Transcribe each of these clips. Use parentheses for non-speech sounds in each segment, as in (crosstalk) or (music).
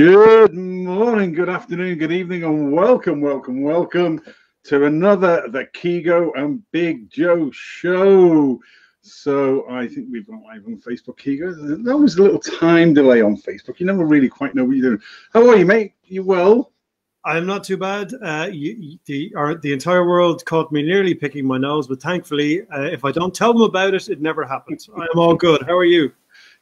Good morning, good afternoon, good evening, and welcome, welcome, welcome to another The Keego and Big Joe show. So I think we've gone live on Facebook, Keego. There was a little time delay on Facebook. You never really quite know what you're doing. How are you, mate? You well? I'm not too bad. Uh, you, the our, the entire world caught me nearly picking my nose, but thankfully, uh, if I don't tell them about it, it never happens. I'm all good. How are you?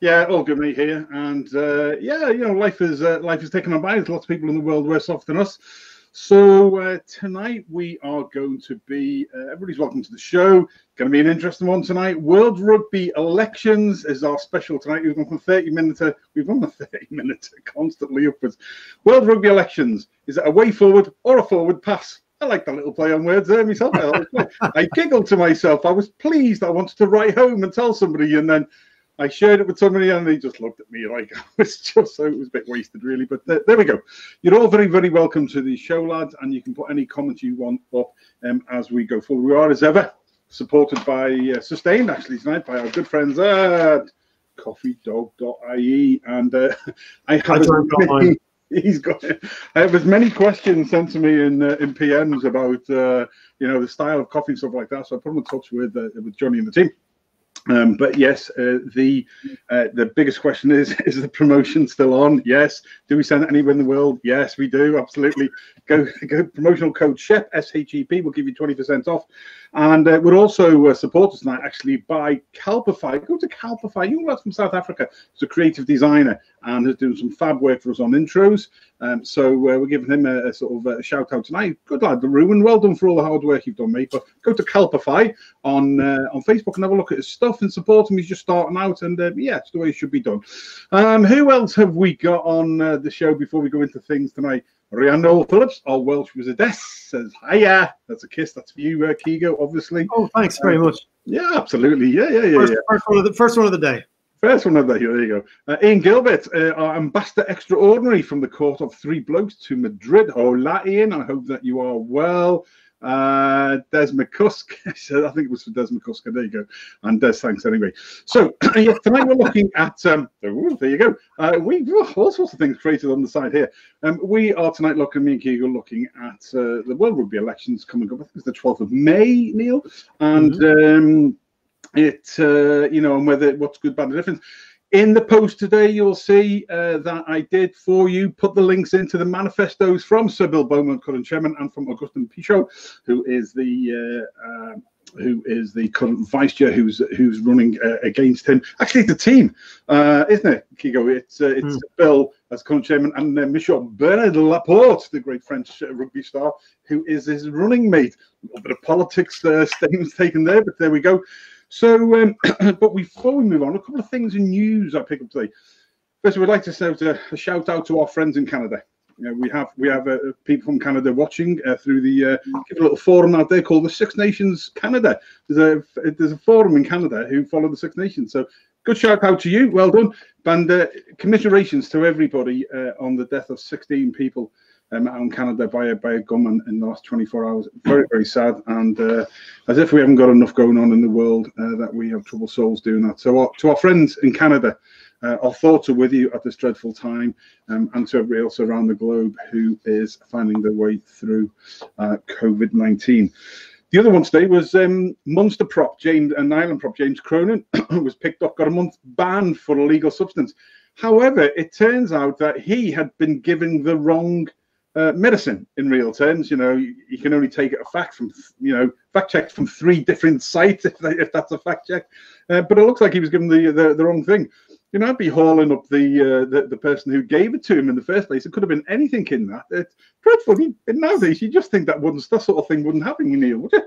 Yeah, all good, mate. Here, and uh, yeah, you know, life is uh, life is taken on by. There's lots of people in the world worse off than us. So uh, tonight we are going to be. Uh, everybody's welcome to the show. Going to be an interesting one tonight. World Rugby elections is our special tonight. We've gone from 30 minutes. We've gone from (laughs) 30 minutes constantly upwards. World Rugby elections is it a way forward or a forward pass? I like that little play on words there myself. I giggled to myself. I was pleased. I wanted to write home and tell somebody, and then I shared it with somebody and they just looked at me like (laughs) I was just so it was a bit wasted, really. But there, there we go. You're all very, very welcome to the show, lads, and you can put any comments you want up um, as we go forward. We are, as ever, supported by uh, Sustained actually tonight by our good friends at coffeedog.ie. And uh, (laughs) I have many, (laughs) he's got I have as many questions sent to me in uh, in PMs about uh, you know the style of coffee and stuff like that. So I put them in touch with uh, with Johnny and the team um, but yes, uh, the uh, the biggest question is: (laughs) Is the promotion still on? Yes. Do we send anywhere in the world? Yes, we do. Absolutely. Go go. Promotional code SHEP S H E P will give you twenty percent off, and uh, we're also uh, supported tonight actually by Calpify. Go to Calpify. You know from South Africa. He's a creative designer and has done some fab work for us on intros. Um, so uh, we're giving him a, a sort of a shout out tonight. Good lad, the Ruin. Well done for all the hard work you've done, mate. But go to Calpify on uh, on Facebook and have a look at his stuff and support him. He's just starting out, and uh, yeah, it's the way it should be done. Um, who else have we got on uh, the show before we go into things tonight? Rhiannon Phillips, our Welsh wizardess, says, Hiya. That's a kiss. That's for you, uh, Keego, obviously. Oh, thanks very much. Yeah, absolutely. Yeah, yeah, yeah. First, yeah. first, one, of the, first one of the day. First one of the day. There you go. Uh, Ian Gilbert, uh, our ambassador extraordinary from the court of three blokes to Madrid. Hola, Ian. I hope that you are well. Uh, Des McCusk. (laughs) I think it was for Des McCusk. There you go. And Des, thanks anyway. So (clears throat) yeah, tonight we're looking at. Um, ooh, there you go. Uh, we all sorts of things created on the side here. Um, we are tonight looking. Me and Keegan looking at uh, the World Rugby elections coming up. I think it's the 12th of May, Neil, and. Mm-hmm. Um, it uh, you know and whether what's good bad and difference in the post today you'll see uh, that i did for you put the links into the manifestos from sir bill beaumont current chairman and from augustin pichot who is the uh, uh, who is the current vice chair who's who's running uh, against him actually the team uh, isn't it Keego? it's it's mm. bill as current chairman and uh, michel bernard laporte the great french rugby star who is his running mate a little bit of politics (laughs) statements taken there but there we go so, um, (clears throat) but before we move on, a couple of things in news I pick up today. First, we'd like to send a, a shout out to our friends in Canada. Know, we have we have uh, people from Canada watching uh, through the uh, a little forum out there called the Six Nations Canada. There's a there's a forum in Canada who follow the Six Nations. So good shout out to you. Well done, and uh, commiserations to everybody uh, on the death of 16 people um, out in Canada by a, by a gunman in the last 24 hours. Very, very sad. And uh, as if we haven't got enough going on in the world uh, that we have trouble souls doing that. So, our, to our friends in Canada, uh, our thoughts are with you at this dreadful time, um, and to everybody else around the globe who is finding their way through uh, COVID 19. The other one today was um, prop James an Ireland prop James Cronin (coughs) was picked up, got a month ban for illegal substance. However, it turns out that he had been given the wrong uh, medicine in real terms. You know, you, you, can only take it a fact from, you know, fact checked from three different (laughs) sites if, they, if that's a fact check. Uh, but it looks like he was given the, the, the wrong thing. You know, I'd be hauling up the, uh, the the person who gave it to him in the first place. It could have been anything in that. It's dreadful. nowadays, you just think that wouldn't that sort of thing wouldn't happen, you Neil, would you?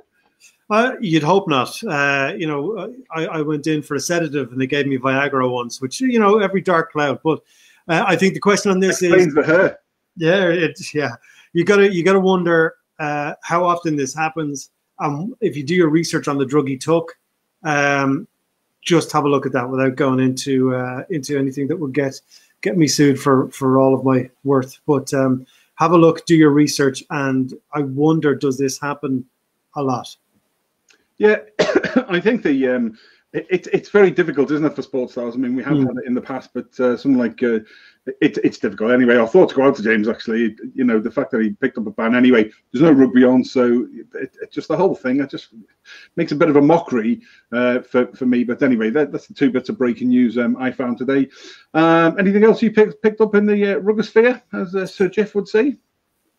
Uh, you'd hope not. Uh, you know, uh, I, I, went in for a sedative and they gave me Viagra once, which you know every dark cloud. But uh, I think the question on this Explains is. Yeah, it's yeah. You gotta you gotta wonder uh, how often this happens. Um, if you do your research on the drug he took, um, just have a look at that without going into uh, into anything that would get get me sued for for all of my worth. But um, have a look, do your research, and I wonder, does this happen a lot? Yeah, (coughs) I think the um, it, it's very difficult, isn't it, for sports stars? I mean, we have mm. had it in the past, but uh, something like uh, it, it's difficult anyway. our thoughts go out to James actually. You know, the fact that he picked up a ban anyway. There's no rugby on, so it, it just the whole thing. It just makes a bit of a mockery uh, for for me. But anyway, that, that's the two bits of breaking news um, I found today. Um, anything else you picked picked up in the uh, rugby sphere, as uh, Sir Jeff would say?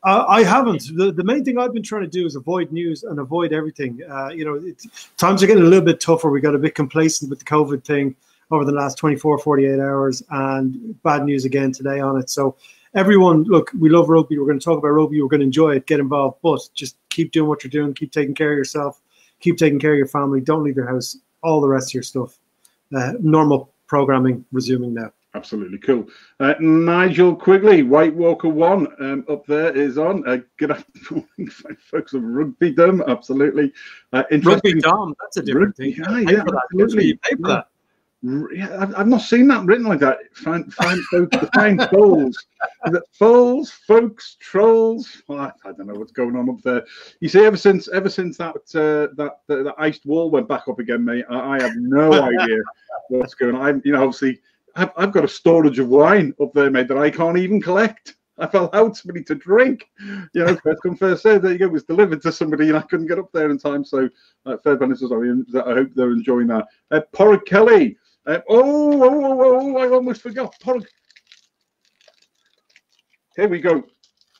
Uh, I haven't. The, the main thing I've been trying to do is avoid news and avoid everything. Uh, you know, it, times are getting a little bit tougher. We got a bit complacent with the COVID thing over the last 24, 48 hours, and bad news again today on it. So, everyone, look, we love rugby. We're going to talk about rugby. We're going to enjoy it, get involved, but just keep doing what you're doing. Keep taking care of yourself. Keep taking care of your family. Don't leave your house. All the rest of your stuff. Uh, normal programming resuming now. Absolutely cool. Uh, Nigel Quigley, White Walker One, um, up there is on. Uh, good (laughs) afternoon, folks of Rugby Dom. Absolutely. Uh, Rugby that's a different Rugby, thing. Yeah, yeah, absolutely. Yeah. Yeah, I've, I've not seen that written like that. Find, fine folks, (laughs) the fine souls. Fools, folks, trolls? Well, I, I, don't know what's going on up there. You see, ever since ever since that uh, that, that that iced wall went back up again, mate, I, I have no (laughs) idea what's going on. I'm, you know, obviously I've, I've got a storage of wine up there, mate, that I can't even collect. I fell out somebody to drink. You know, first come, first served. There you go. It was delivered to somebody, and I couldn't get up there in time. So, uh, fair bonus. Sorry, I hope they're enjoying that. Uh, Porrick Kelly. Uh, oh, oh, oh, oh, I almost forgot. Porrick. Here we go.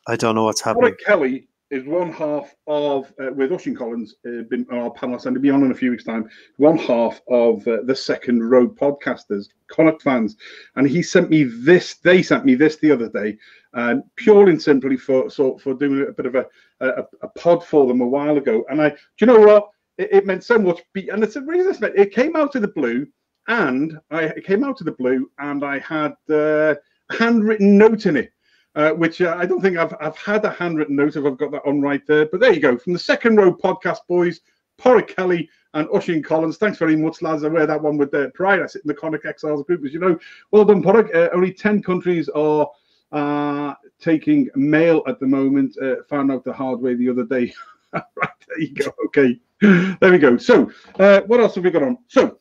I don't know what's happening. Porrick Kelly is one half of uh, with Oisin Collins uh, been our panelist and to be on in a few weeks' time. One half of uh, the Second Row podcasters, Connacht fans, and he sent me this. They sent me this the other day, and purely and simply for so for doing a bit of a, a, a pod for them a while ago. And I, do you know what? It, it meant so much. Be, and it's a reason. It came out of the blue, and I it came out of the blue, and I had uh, a handwritten note in it uh, which uh, I don't think I've, I've had a handwritten note if I've got that on right there. But there you go. From the second row podcast boys, Porrick Kelly and Oisin Collins. Thanks very much, lads. I wear that one with uh, pride. I sit in the Connacht Exiles group, as you know. Well done, Porrick. Uh, only 10 countries are uh, taking mail at the moment. Uh, found out the hard way the other day. (laughs) right, there you go. Okay. There we go. So, uh, what else have we got on? So,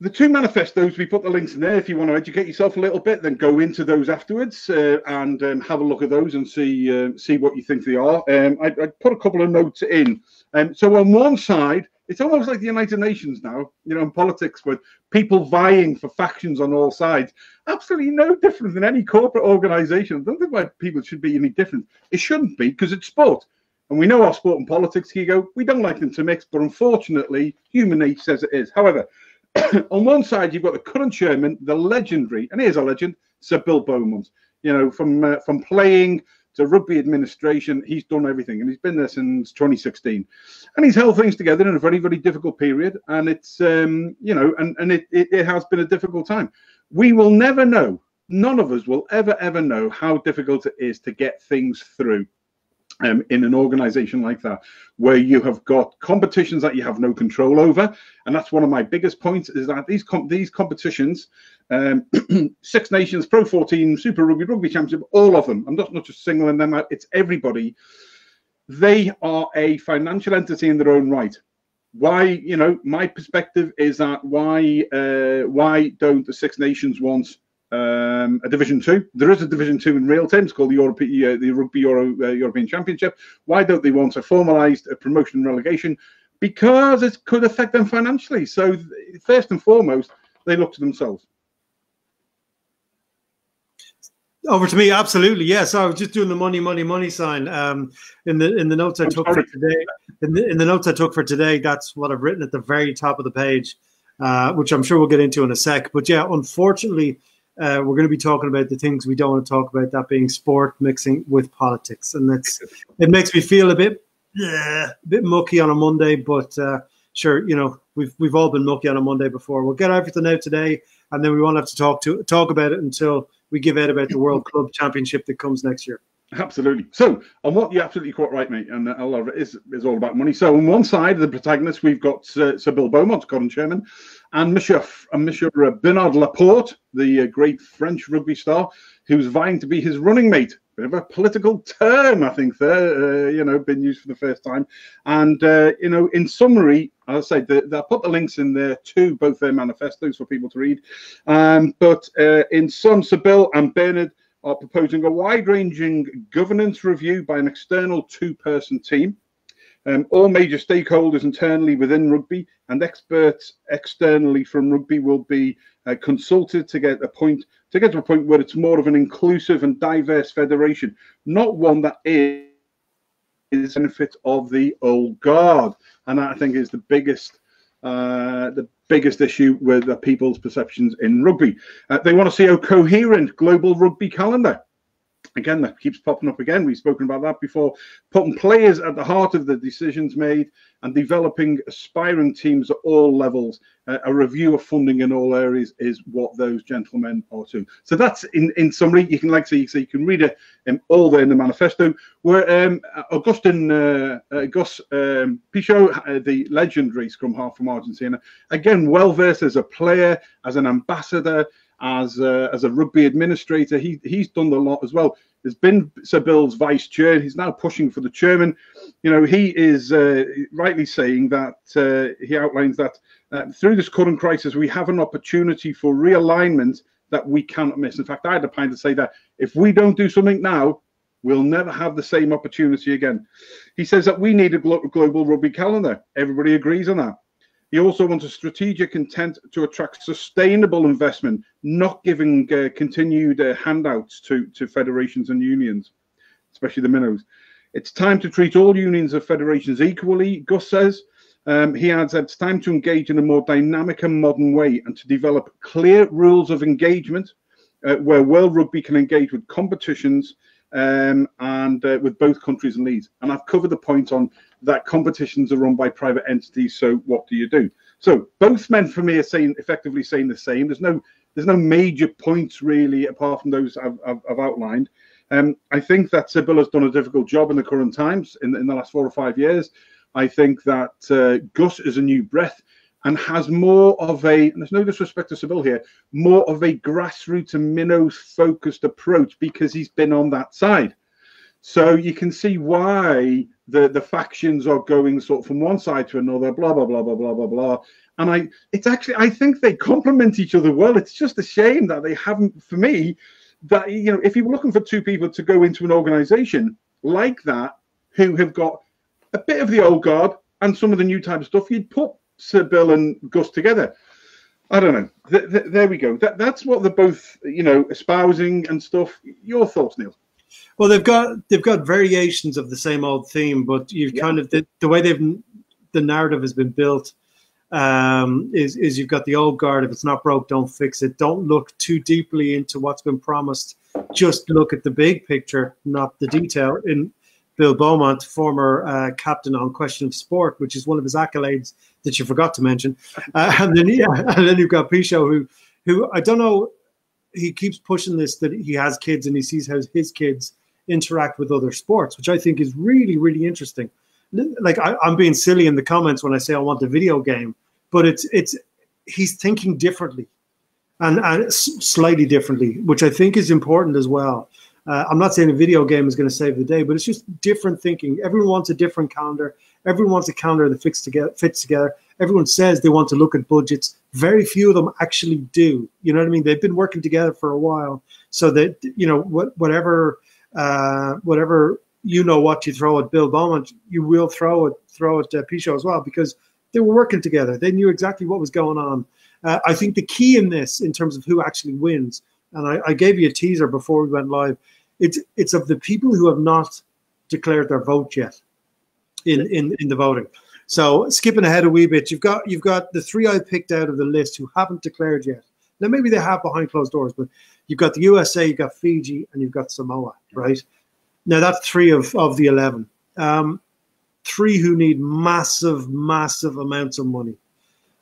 the two manifestos we put the links in there. If you want to educate yourself a little bit then go into those afterwards uh, and um, have a look at those and see uh, see what you think they are. Um, I, I, put a couple of notes in. Um, so on one side it's almost like the united nations now you know in politics with people vying for factions on all sides. Absolutely no different than any corporate organization. I don't think why people should be any different. It shouldn't be because it's sport. And we know our sport and politics, Hugo, we don't like them to mix, but unfortunately, human nature says it is. However, (coughs) on one side, you've got the current chairman, the legendary, and here's a legend, Sir Bill Beaumont. You know, from uh, from playing to rugby administration, he's done everything, and he's been there since 2016, and he's held things together in a very very difficult period. And it's um, you know, and and it, it, it has been a difficult time. We will never know. None of us will ever ever know how difficult it is to get things through um, in an organization like that, where you have got competitions that you have no control over, and that's one of my biggest points is that these com- these competitions, um, (clears throat) Six Nations, Pro 14, Super Rugby, Rugby Championship, all of them. I'm not not just singling them out; it's everybody. They are a financial entity in their own right. Why, you know, my perspective is that why uh, why don't the Six Nations want um, a Division Two. There is a Division Two in real terms called the European, uh, the Rugby Euro, uh, European Championship. Why don't they want a formalised uh, promotion and relegation? Because it could affect them financially. So first and foremost, they look to themselves. Over to me, absolutely. Yes, I was just doing the money, money, money sign. Um, in the in the notes I I'm took sorry. for today, in the, in the notes I took for today, that's what I've written at the very top of the page, uh, which I'm sure we'll get into in a sec. But yeah, unfortunately, uh, we're going to be talking about the things we don't want to talk about, that being sport mixing with politics, and that's it makes me feel a bit, uh, a bit mucky on a Monday. But uh, sure, you know we've we've all been mucky on a Monday before. We'll get everything out today, and then we won't have to talk to talk about it until we give out about the World Club Championship that comes next year. Absolutely. So, on what you're absolutely quite right, mate, and a lot of it is, is all about money. So, on one side the protagonist, we've got uh, Sir Bill Beaumont, current chairman, and Monsieur, and Monsieur Bernard Laporte, the uh, great French rugby star, who's vying to be his running mate bit of a political term, I think, there, uh, you know, been used for the first time. And, uh, you know, in summary, as I'll say that I'll put the links in there to both their manifestos for people to read. Um, but uh, in sum, Bill and Bernard are proposing a wide ranging governance review by an external two person team. Um, all major stakeholders internally within rugby and experts externally from rugby will be uh, consulted to get a point to get to a point where it's more of an inclusive and diverse federation, not one that is is benefit of the old guard, and that I think is the biggest uh, the biggest issue with the people's perceptions in rugby. Uh, they want to see a coherent global rugby calendar again that keeps popping up again. We've spoken about that before. Putting players at the heart of the decisions made and developing aspiring teams at all levels. Uh, a review of funding in all areas is what those gentlemen are doing so that's in in summary. You can like say so you can read it um, all there in the manifesto. Where um, augustin uh, uh, gus um, pichot uh, the legendary scrum half from argentina. Again well versed as a player as an ambassador as a, as a rugby administrator. He he's done a lot as well. There's been Sir Bill's vice chair. He's now pushing for the chairman. You know, he is uh, rightly saying that uh, he outlines that uh, through this current crisis, we have an opportunity for realignment that we cannot miss. In fact, I had a point to say that if we don't do something now, we'll never have the same opportunity again. He says that we need a glo- global rugby calendar. Everybody agrees on that. He also wants a strategic intent to attract sustainable investment, not giving uh, continued uh, handouts to, to federations and unions, especially the minnows. It's time to treat all unions of federations equally, Gus says. Um, he adds that it's time to engage in a more dynamic and modern way and to develop clear rules of engagement uh, where World Rugby can engage with competitions um, and uh, with both countries and leagues. And I've covered the point on that competitions are run by private entities. So what do you do? So both men for me are saying effectively saying the same. There's no there's no major points really apart from those I've, I've, I've outlined. Um, I think that Sir Bill has done a difficult job in the current times in, in the last four or five years. I think that uh, Gus is a new breath and has more of a, there's no disrespect to Sir Bill here, more of a grassroots and minnows focused approach because he's been on that side. So you can see why the, the factions are going sort of from one side to another, blah, blah, blah, blah, blah, blah, blah. And I, it's actually, I think they complement each other well. It's just a shame that they haven't, for me, that, you know, if you were looking for two people to go into an organization like that, who have got a bit of the old guard and some of the new type of stuff, you'd put Sir Bill and Gus together. I don't know. Th- th- there we go. That, that's what they're both, you know, espousing and stuff. Your thoughts, Neil? Well, they've got they've got variations of the same old theme, but you've yeah. kind of the, the, way they've the narrative has been built um, is is you've got the old guard. If it's not broke, don't fix it. Don't look too deeply into what's been promised. Just look at the big picture, not the detail. In Bill Beaumont, former uh, captain on Question of Sport, which is one of his accolades that you forgot to mention, uh, and then yeah, (laughs) and then you've got Pichot, who who I don't know. He keeps pushing this that he has kids and he sees how his kids interact with other sports, which I think is really, really interesting. Like I, am being silly in the comments when I say I want a video game, but it's it's he's thinking differently, and, and slightly differently, which I think is important as well. Uh, I'm not saying a video game is going to save the day, but it's just different thinking. Everyone wants a different calendar. Everyone wants a calendar that fits together. Fits together. Everyone says they want to look at budgets. Very few of them actually do. You know what I mean? They've been working together for a while, so that you know what, whatever uh, whatever you know what you throw at Bill Beaumont, you will throw it throw at Pichot as well because they were working together. They knew exactly what was going on. Uh, I think the key in this, in terms of who actually wins, and I, I, gave you a teaser before we went live. It's it's of the people who have not declared their vote yet in in, in the voting. So skipping ahead a wee bit, you've got you've got the three I picked out of the list who haven't declared yet. Now maybe they have behind closed doors, but you've got the USA, you've got Fiji, and you've got Samoa, right? Now that's three of, of the 11. Um, three who need massive, massive amounts of money.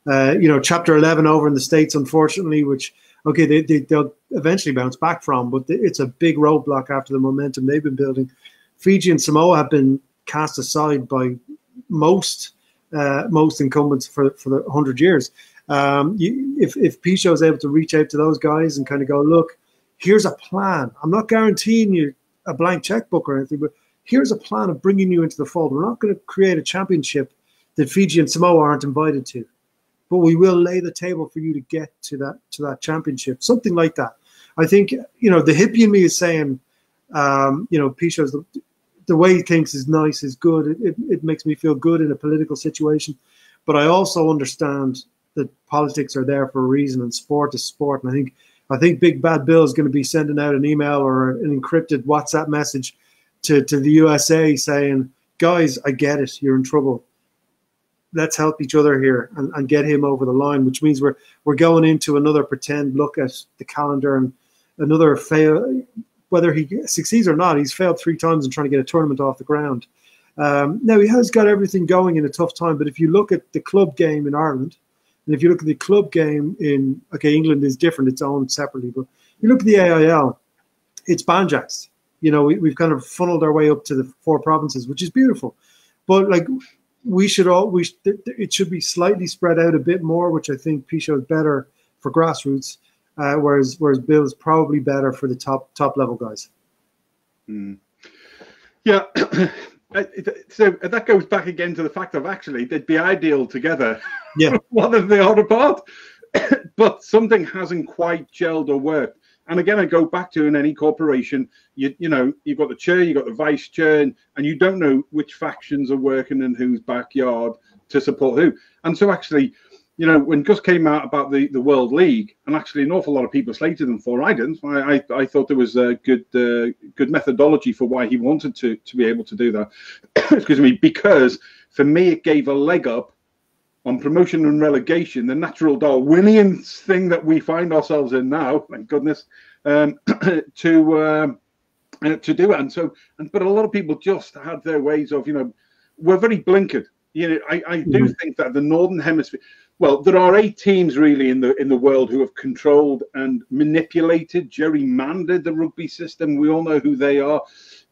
Uh, you know, Chapter 11 over in the States, unfortunately, which, okay, they, they, they'll eventually bounce back from, but it's a big roadblock after the momentum they've been building. Fiji and Samoa have been cast aside by most uh, most incumbents for, for the 100 years um, you, if if Pichot is able to reach out to those guys and kind of go, look, here's a plan. I'm not guaranteeing you a blank checkbook or anything, but here's a plan of bringing you into the fold. We're not going to create a championship that Fiji and Samoa aren't invited to, but we will lay the table for you to get to that to that championship, something like that. I think you know the hippie in me is saying, um, you know, Pichot's the, the way he thinks is nice, is good. It, it, it makes me feel good in a political situation, but I also understand that politics are there for a reason, and sport is sport. And I think I think Big Bad Bill is going to be sending out an email or an encrypted WhatsApp message to, to the USA saying, guys, I get it. You're in trouble. Let's help each other here and, and get him over the line, which means we're we're going into another pretend look at the calendar and another fail. Whether he succeeds or not, he's failed three times in trying to get a tournament off the ground. Um, now he has got everything going in a tough time, but if you look at the club game in Ireland, and if you look at the club game in okay, England is different; it's owned separately. But you look at the AIL, it's Banjax. you know, we, we've kind of funneled our way up to the four provinces, which is beautiful. But like, we should all we it should be slightly spread out a bit more, which I think Pichot is better for grassroots, uh, whereas whereas Bill is probably better for the top top level guys. Mm. Yeah. (clears throat) so that goes back again to the fact of actually they'd be ideal together. Yeah. (laughs) One of the odd apart. (clears throat) but something hasn't quite gelled or worked. And again, I go back to in any corporation, you you know, you've got the chair, you've got the vice chair, and, and you don't know which factions are working in whose backyard to support who. And so actually, you know, when Gus came out about the, the World League, and actually an awful lot of people slated him for, I didn't. I, I, I thought there was a good uh, good methodology for why he wanted to to be able to do that. (coughs) Excuse me, because for me it gave a leg up on promotion and relegation, the natural Darwinian thing that we find ourselves in now, thank goodness, um, (coughs) to um, uh, to do it. And so, and, but a lot of people just had their ways of, you know, we're very blinkered. You know, I, I do mm-hmm. think that the northern hemisphere. Well, there are eight teams really in the in the world who have controlled and manipulated, gerrymandered the rugby system. We all know who they are.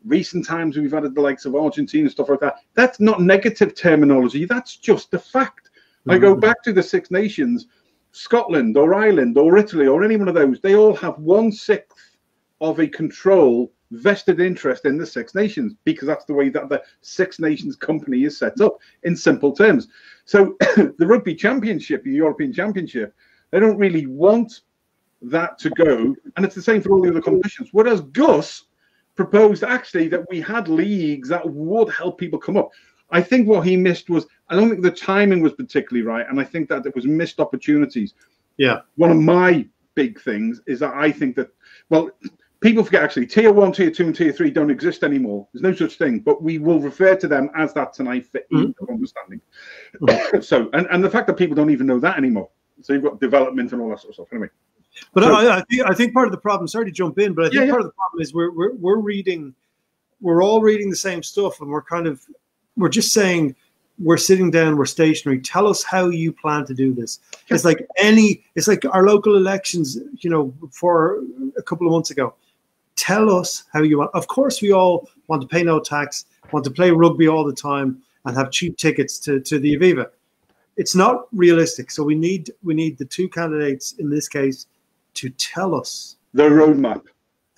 Recent times we've had the likes of Argentina and stuff like that. That's not negative terminology. That's just a fact I go mm. back to the Six Nations, Scotland or Ireland or Italy or any one of those, they all have one sixth of a control vested interest in the Six Nations because that's the way that the Six Nations company is set up in simple terms. So (coughs) the Rugby Championship, the European Championship, they don't really want that to go. And it's the same for all the other competitions. Whereas Gus proposed actually that we had leagues that would help people come up. I think what he missed was I don't think the timing was particularly right, and I think that there was missed opportunities. Yeah. One of my big things is that I think that well, people forget actually tier one, tier two, and tier three don't exist anymore. There's no such thing, but we will refer to them as that tonight for ease of understanding. Mm-hmm. (coughs) so, and, and the fact that people don't even know that anymore. So you've got development and all that sort of stuff. Anyway. But so, I, I, think I think part of the problem. Sorry to jump in, but I think yeah, part yeah. of the problem is we're, we're we're reading, we're all reading the same stuff, and we're kind of we're just saying we're sitting down, we're stationary. Tell us how you plan to do this. It's like any, it's like our local elections, you know, for a couple of months ago. Tell us how you want. Of course, we all want to pay no tax, want to play rugby all the time, and have cheap tickets to, to the Aviva. It's not realistic. So we need we need the two candidates in this case to tell us the roadmap.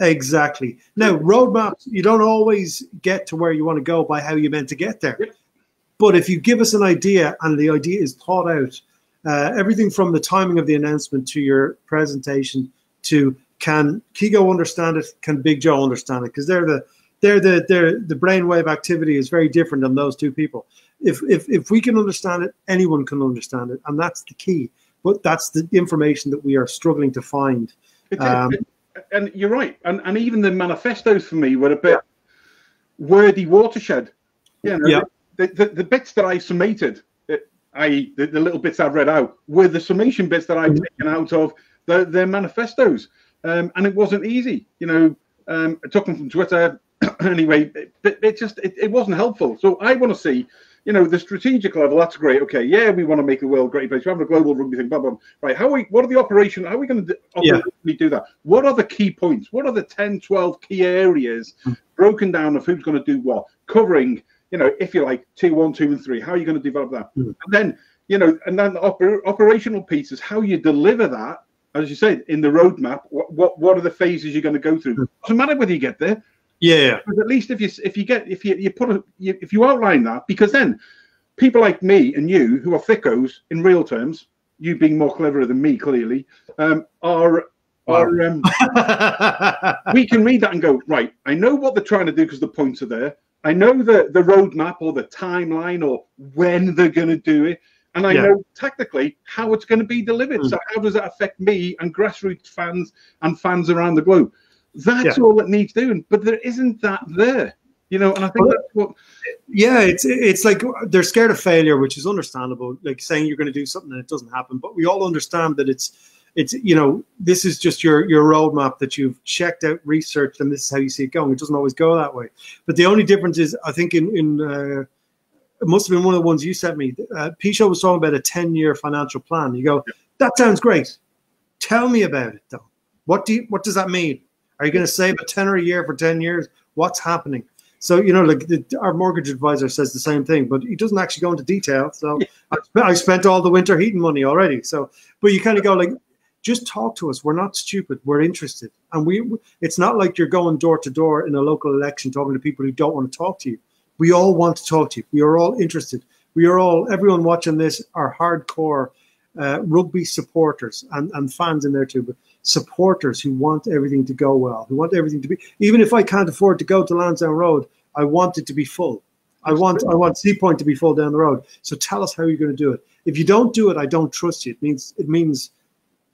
Exactly. Now, roadmaps, you don't always get to where you want to go by how you meant to get there. But if you give us an idea and the idea is thought out, uh, everything from the timing of the announcement to your presentation to can Keego understand it? Can Big Joe understand it? Because they're the they're the they're the brainwave activity is very different than those two people. If if if we can understand it, anyone can understand it, and that's the key. But that's the information that we are struggling to find. Um, and you're right. And and even the manifestos for me were a bit wordy watershed. You know, yeah. The, the, the bits that I summated, i.e., the, the little bits I've read out, were the summation bits that I've mm-hmm. taken out of the, their manifestos. Um, and it wasn't easy. You know, um, I took them from Twitter. (clears throat) anyway, it, it just it, it wasn't helpful. So I want to see you know, the strategic level, that's great. Okay, yeah, we want to make the world great place. We have a global rugby thing, blah, blah, blah. Right, how are we, what are the operation, how are we going to yeah. do that? What are the key points? What are the 10, 12 key areas mm. broken down of who's going to do what? Covering, you know, if you like, two, one, two, and three. How are you going to develop that? Mm. And then, you know, and then the oper- operational pieces, how you deliver that, as you said, in the roadmap, what, what, what are the phases you're going to go through? Mm. Doesn't matter whether you get there, Yeah. At least if you if you get if you you put a you, if you outline that, because then people like me and you who are thickos in real terms, you being more cleverer than me clearly, um, are are um, (laughs) we can read that and go right. I know what they're trying to do because the points are there. I know the the roadmap or the timeline or when they're going to do it, and I Yeah. know technically how it's going to be delivered. Mm. So how does that affect me and grassroots fans and fans around the globe? That's Yeah. all that needs doing, but there isn't that there, you know. And I think Well, that's what yeah, it's it's like they're scared of failure, which is understandable. Like saying you're going to do something and it doesn't happen, but we all understand that it's it's you know this is just your your roadmap that you've checked out, researched, and this is how you see it going. It doesn't always go that way. But the only difference is, I think in in uh, it must have been one of the ones you sent me. Uh, Pichot was talking about a ten year financial plan. You go, that sounds great. Tell me about it, though. What do you, what does that mean? Are you going to save a tenner a year for ten years? What's happening? So you know, like the, our mortgage advisor says the same thing, but he doesn't actually go into detail. So I, I spent all the winter heating money already. So, but you kind of go like, just talk to us. We're not stupid. We're interested, and we. It's not like you're going door to door in a local election talking to people who don't want to talk to you. We all want to talk to you. We are all interested. We are all everyone watching this are hardcore uh, rugby supporters and, and fans in there too, but supporters who want everything to go well, who want everything to be. Even if I can't afford to go to Lansdowne Road, I want it to be full. I want I want Sea Point to be full down the road. So tell us how you're going to do it. If you don't do it, I don't trust you. It means it means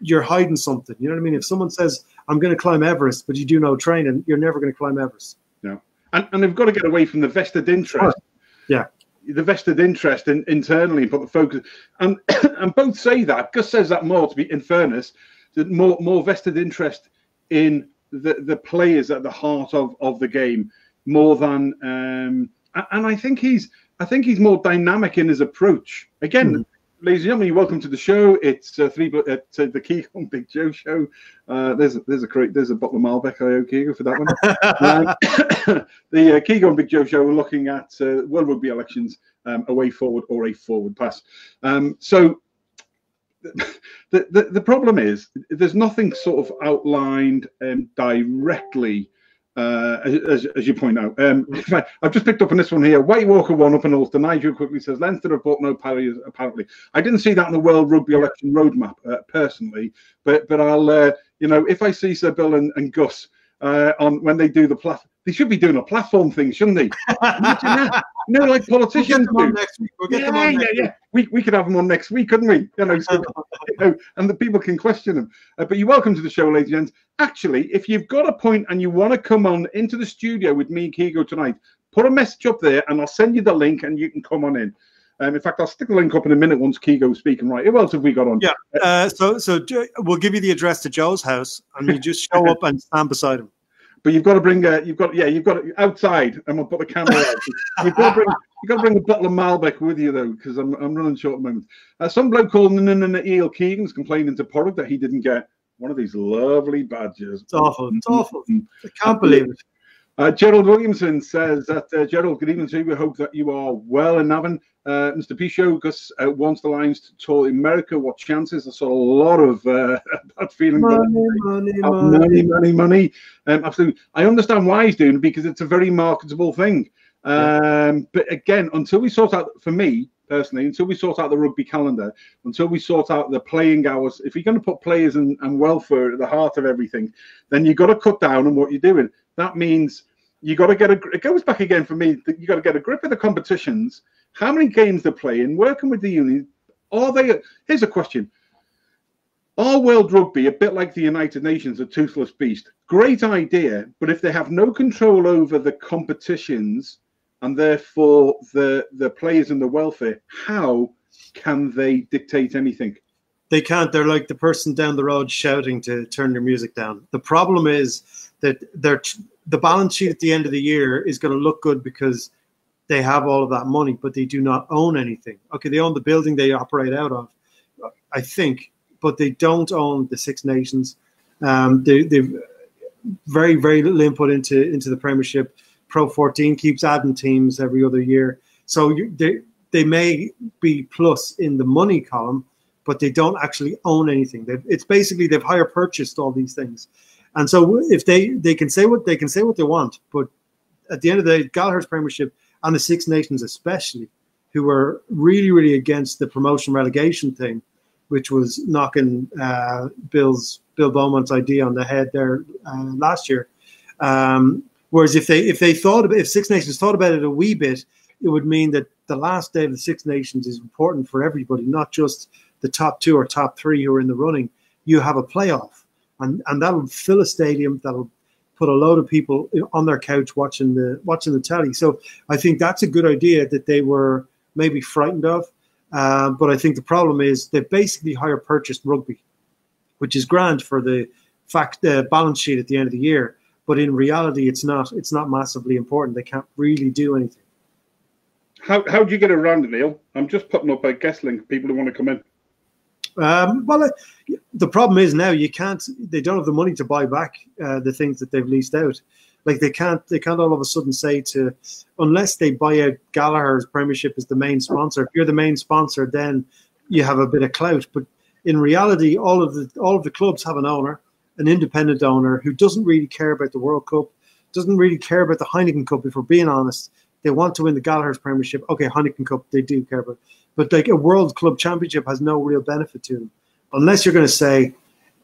you're hiding something. You know what I mean? If someone says I'm going to climb Everest, but you do no training, you're never going to climb Everest. And, and they've got to get away from the vested interest. Yeah. The vested interest in, internally and put the focus and (coughs) and both say that. Gus says that more to be in fairness, that more more vested interest in the, the players at the heart of, of the game more than um and I think he's I think he's more dynamic in his approach. Again, Mhm. Ladies and gentlemen, welcome to the show. It's uh, three uh, to the Key on Big Joe show. Uh, there's a, there's a great there's a bottle of Malbec I owe Keego for that one. (laughs) Um, (coughs) the uh, Keego and Big Joe show, we're looking at uh, World Rugby elections, um, a way forward or a forward pass. Um, so the, the the problem is there's nothing sort of outlined um, directly. Uh, as, as you point out, um, I've just picked up on this one here. White Walker one up in Ulster. Nigel Quigley says Leinster bought no parries. Apparently, I didn't see that in the World Rugby election roadmap uh, personally, but but I'll uh, you know if I see Sir Bill and, and Gus uh, on when they do the plat, they should be doing a platform thing, shouldn't they? Imagine that. You know, like We'll get politicians them on do. next week. We'll get Yeah, them on yeah, next yeah. We, we could have them on next week, couldn't we? You know, so, you know, and the people can question them. Uh, but you're welcome to the show, ladies and gents. Actually, if you've got a point and you want to come on into the studio with me and Keego tonight, put a message up there and I'll send you the link and you can come on in. Um, in fact, I'll stick the link up in a minute once Keego's speaking. Right, who else have we got on? Yeah. Uh, so, so we'll give you the address to Joe's house, and you just show (laughs) up and stand beside him. But you've got to bring, a, you've got, yeah, you've got it outside, and we'll put the camera out. (laughs) You've got to bring, you've got to bring a bottle of Malbec with you though, because I'm, I'm running short at the moment. Uh, some bloke called Eel Keegan's complaining to Porrick that he didn't get one of these lovely badges. It's awful. It's awful. I can't believe it. Uh, Gerald Williamson says that uh, Gerald, good evening to you. We hope that you are well and Navan. Uh, Mr. Pichot, Gus uh, wants the Lions to tour America. What chances? I saw a lot of uh, (laughs) bad feeling. Money, money, money. money, money, money. Um, absolutely. I understand why he's doing it because it's a very marketable thing. Um, But again, until we sort out, for me personally, until we sort out the rugby calendar, until we sort out the playing hours, if you're going to put players and, and welfare at the heart of everything, then you've got to cut down on what you're doing. That means you've got to get a. It goes back again for me. that you've got to get a grip of the competitions. How many games they're playing, working with the union. Are they? Here's a question. Are World Rugby a bit like the United Nations, a toothless beast? Great idea, but if they have no control over the competitions and therefore the the players and the welfare, how can they dictate anything? They can't. They're like the person down the road shouting to turn their music down. The problem is that they're the balance sheet at the end of the year is going to look good because they have all of that money, but they do not own anything. Okay, they own the building they operate out of, I think, but they don't own the Six Nations. Um, they, they've very, very little input into into the Premiership. Pro 14 keeps adding teams every other year, so you, they they may be plus in the money column, but they don't actually own anything. They've, it's basically they've hire purchased all these things. And so if they they can say what they can say what they want, but at the end of the day, Gallagher's Premiership and the Six Nations especially, who were really really against the promotion relegation thing, which was knocking uh, Bill's Bill Beaumont's idea on the head there uh, last year. Um, whereas if they if they thought if Six Nations thought about it a wee bit, it would mean that the last day of the Six Nations is important for everybody, not just the top two or top three who are in the running. You have a playoff, and and that'll fill a stadium. That'll put a load of people on their couch watching the watching the telly. So I think that's a good idea that they were maybe frightened of. Uh, but I think the problem is they basically hire purchased rugby, which is grand for the fact the balance sheet at the end of the year. But in reality, it's not. It's not massively important. They can't really do anything. How how do you get around it, Neil? I'm just putting up a guest link. People who want to come in. Um, well, uh, the problem is now you can't. They don't have the money to buy back uh, the things that they've leased out. Like they can't. They can't all of a sudden say to, unless they buy out Gallagher's Premiership as the main sponsor. If you're the main sponsor, then you have a bit of clout. But in reality, all of the all of the clubs have an owner, an independent owner who doesn't really care about the World Cup, doesn't really care about the Heineken Cup. If we're being honest, they want to win the Gallagher's Premiership. Okay, Heineken Cup, they do care about. But like a World Club Championship has no real benefit to them, unless you're going to say,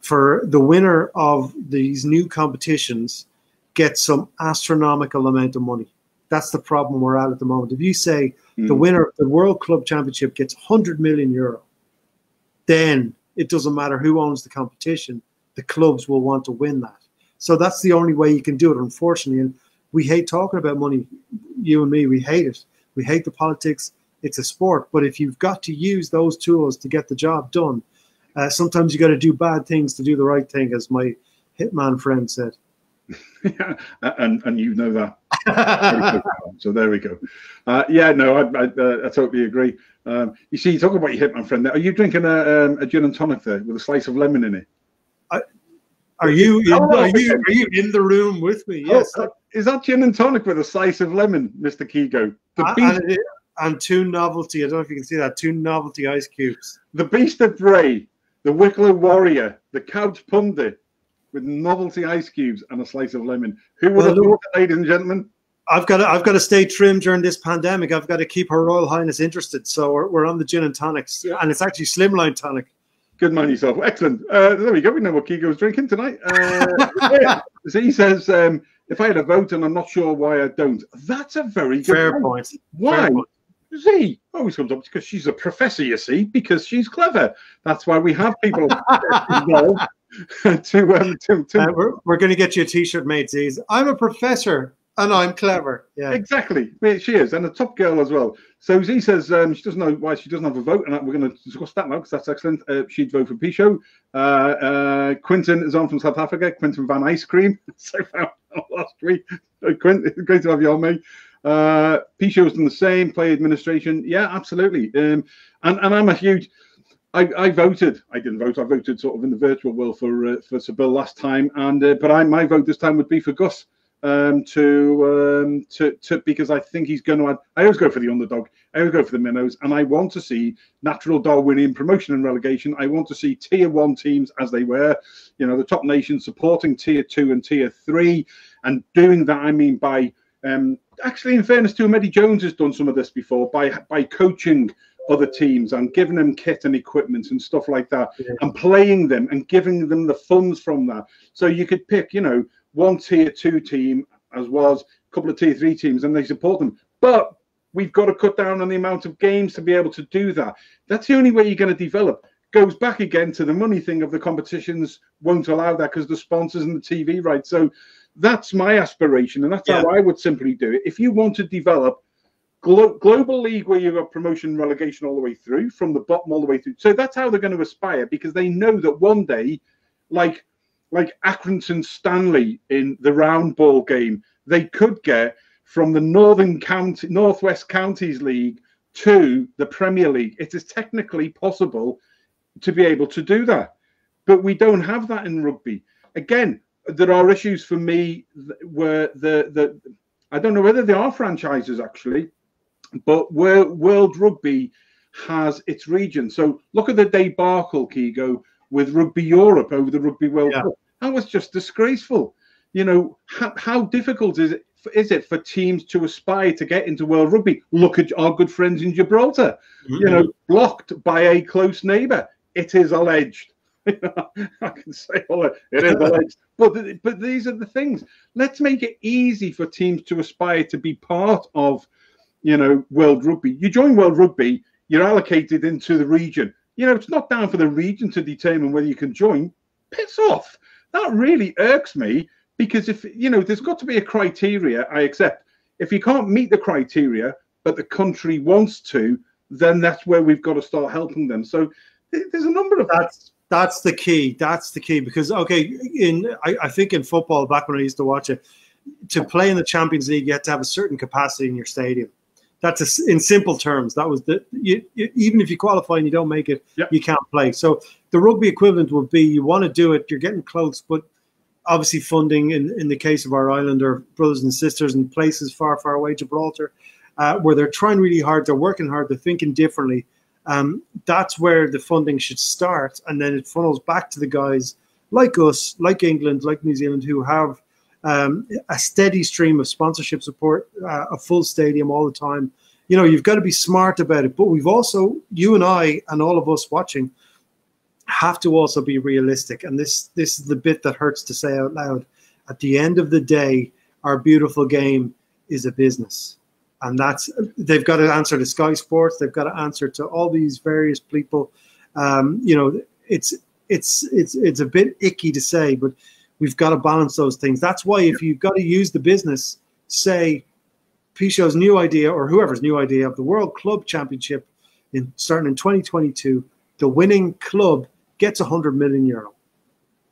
for the winner of these new competitions, get some astronomical amount of money. That's the problem we're at at the moment. If you say mm. the winner of the World Club Championship gets 100 million euro, then it doesn't matter who owns the competition, the clubs will want to win that. So that's the only way you can do it, unfortunately. And we hate talking about money. You and me, we hate it. We hate the politics. It's a sport. But if you've got to use those tools to get the job done, uh, sometimes you got to do bad things to do the right thing, as my hitman friend said. (laughs) yeah, and and you know that. so there we go. Uh, yeah, no, I I, uh, I totally agree. Um, you see, you talk about your hitman friend. There. Are you drinking a, um, a gin and tonic there with a slice of lemon in it? Are you in, are you are you in the room with me? Oh, yes. Oh, is that gin and tonic with a slice of lemon, Mister Keego? The beast, and, and, two novelty. I don't know if you can see that. Two novelty ice cubes. The Beast of Bray, the Wicklow Warrior, the Couch Pundit, with novelty ice cubes and a slice of lemon. Who would well, have thought ladies and gentlemen? I've got to, I've got to stay trim during this pandemic. I've got to keep Her Royal Highness interested. So we're, we're on the gin and tonics, and it's actually slimline tonic. Good man yourself. Excellent. Uh, there we go. We know what Keego's drinking tonight. Uh, (laughs) yeah. So he says, um, if I had a vote and I'm not sure why I don't. That's a very good Fair point. point. Why? Fair point. Z always comes up because she's a professor, you see, because she's clever. That's why we have people (laughs) involved (laughs) to, um, to, to... Uh, we're, we're going to get you a t-shirt made, Z. I'm a professor and I'm clever. Yeah, exactly. she is, and a top girl as well. So Z says um, she doesn't know why she doesn't have a vote, and we're going to discuss that now because that's excellent. Uh, she'd vote for Pichot. Uh, uh, Quinton is on from South Africa. Quinton Van Ice Cream. (laughs) so last week. Quinton, (laughs) great to have you on, mate. Uh, Pichot's done the same. Play administration. Yeah, absolutely. Um, and and I'm a huge. I, I, voted. I didn't vote. I voted sort of in the virtual world for uh, for Sir Bill last time, and uh, but I my vote this time would be for Gus um, to um, to to because I think he's going to. Add, I always go for the underdog. I always go for the minnows, and I want to see natural Darwinian promotion and relegation. I want to see tier one teams as they were, you know, the top nations supporting tier two and tier three, and doing that. I mean by um, actually, in fairness to him, Eddie Jones has done some of this before by by coaching other teams and giving them kit and equipment and stuff like that yeah. and playing them and giving them the funds from that. So you could pick, you know, one tier two team as well as a couple of tier three teams and they support them. But we've got to cut down on the amount of games to be able to do that. That's the only way you're going to develop. Goes back again to the money thing of the competitions won't allow that because the sponsors and the TV rights. So that's my aspiration, and that's yeah. how I would simply do it. If you want to develop glo- global league where you have got promotion relegation all the way through, from the bottom all the way through, so that's how they're going to aspire because they know that one day, like like Accrington Stanley in the round ball game, they could get from the Northern County, Northwest Counties League to the Premier League. It is technically possible to be able to do that, but we don't have that in rugby. Again, there are issues for me where the the I don't know whether they are franchises actually, but where World Rugby has its region. So look at the debacle, Keego, with Rugby Europe over the Rugby World yeah. Cup. That was just disgraceful. You know, how, how difficult is it is it for teams to aspire to get into World Rugby? Look at our good friends in Gibraltar, mm-hmm. you know, blocked by a close neighbour. It is alleged. (laughs) I can say all it is alleged, (laughs) but but these are the things. Let's make it easy for teams to aspire to be part of, you know, World Rugby. You join World Rugby, you're allocated into the region. You know, it's not down for the region to determine whether you can join. Piss off. That really irks me because if you know there's got to be a criteria i accept if you can't meet the criteria but the country wants to then that's where we've got to start helping them so there's a number of that's that's the key that's the key because okay in I, I think in football back when i used to watch it to play in the champions league you have to have a certain capacity in your stadium that's a, in simple terms that was the you, you, even if you qualify and you don't make it yep. you can't play so the rugby equivalent would be you want to do it you're getting close but obviously funding in, in the case of our islander brothers and sisters in places far, far away, Gibraltar, uh, where they're trying really hard, they're working hard, they're thinking differently. Um, that's where the funding should start, and then it funnels back to the guys like us, like England, like New Zealand, who have um, a steady stream of sponsorship support, uh, a full stadium all the time. You know, you've got to be smart about it. But we've also, you and I, and all of us watching, have to also be realistic. And this this is the bit that hurts to say out loud. At the end of the day, our beautiful game is a business. And that's they've got to answer to Sky Sports, they've got to answer to all these various people. Um, you know, it's it's it's it's a bit icky to say, but we've got to balance those things. That's why if you've got to use the business, say Pichot's new idea or whoever's new idea of the World Club Championship in starting in 2022, the winning club gets 100 million euro.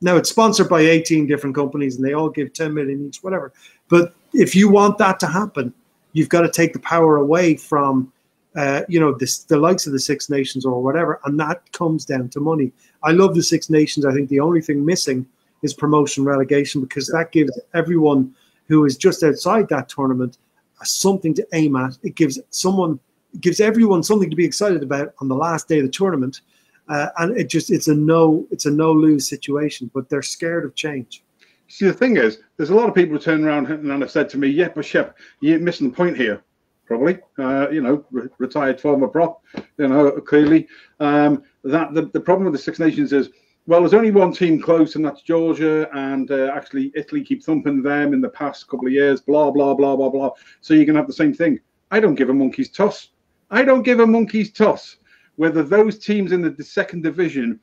Now it's sponsored by 18 different companies and they all give 10 million each, whatever. But if you want that to happen, you've got to take the power away from, uh, you know, this, the likes of the Six Nations or whatever, and that comes down to money. I love the Six Nations. I think the only thing missing is promotion relegation because that gives everyone who is just outside that tournament something to aim at. It gives someone, it gives everyone something to be excited about on the last day of the tournament uh, and it just it's a no it's a no lose situation. But they're scared of change. See, the thing is, there's a lot of people who turn around and have said to me, "Yeah, but Shep, you're missing the point here." Probably, uh, you know, re- retired former prop, you know, clearly um, that the, the problem with the Six Nations is well, there's only one team close, and that's Georgia. And uh, actually, Italy keep thumping them in the past couple of years. Blah blah blah blah blah. So you can have the same thing. I don't give a monkey's toss. I don't give a monkey's toss whether those teams in the, second division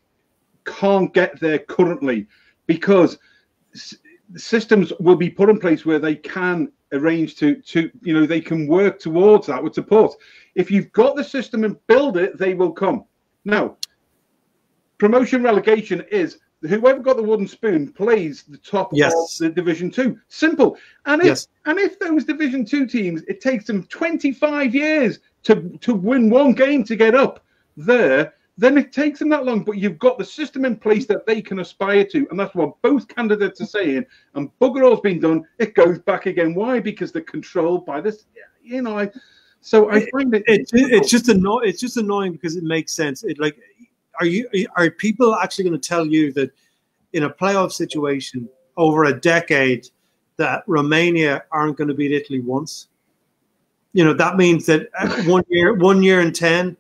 can't get there currently because systems will be put in place where they can arrange to to you know they can work towards that with support if you've got the system and build it they will come now promotion relegation is whoever got the wooden spoon plays the top yes. of the division two simple and if yes. and if those division two teams it takes them 25 years to to win one game to get up there, then it takes them that long. But you've got the system in place that they can aspire to. And that's what both candidates are saying. And bugger all's been done. It goes back again. Why? Because they're controlled by this, you know. I, so I find it, it, it it's just annoying. It's just annoying because it makes sense. It like, are you are people actually going to tell you that in a playoff situation over a decade that Romania aren't going to beat Italy once? You know that means that uh, (laughs) one year, one year in ten,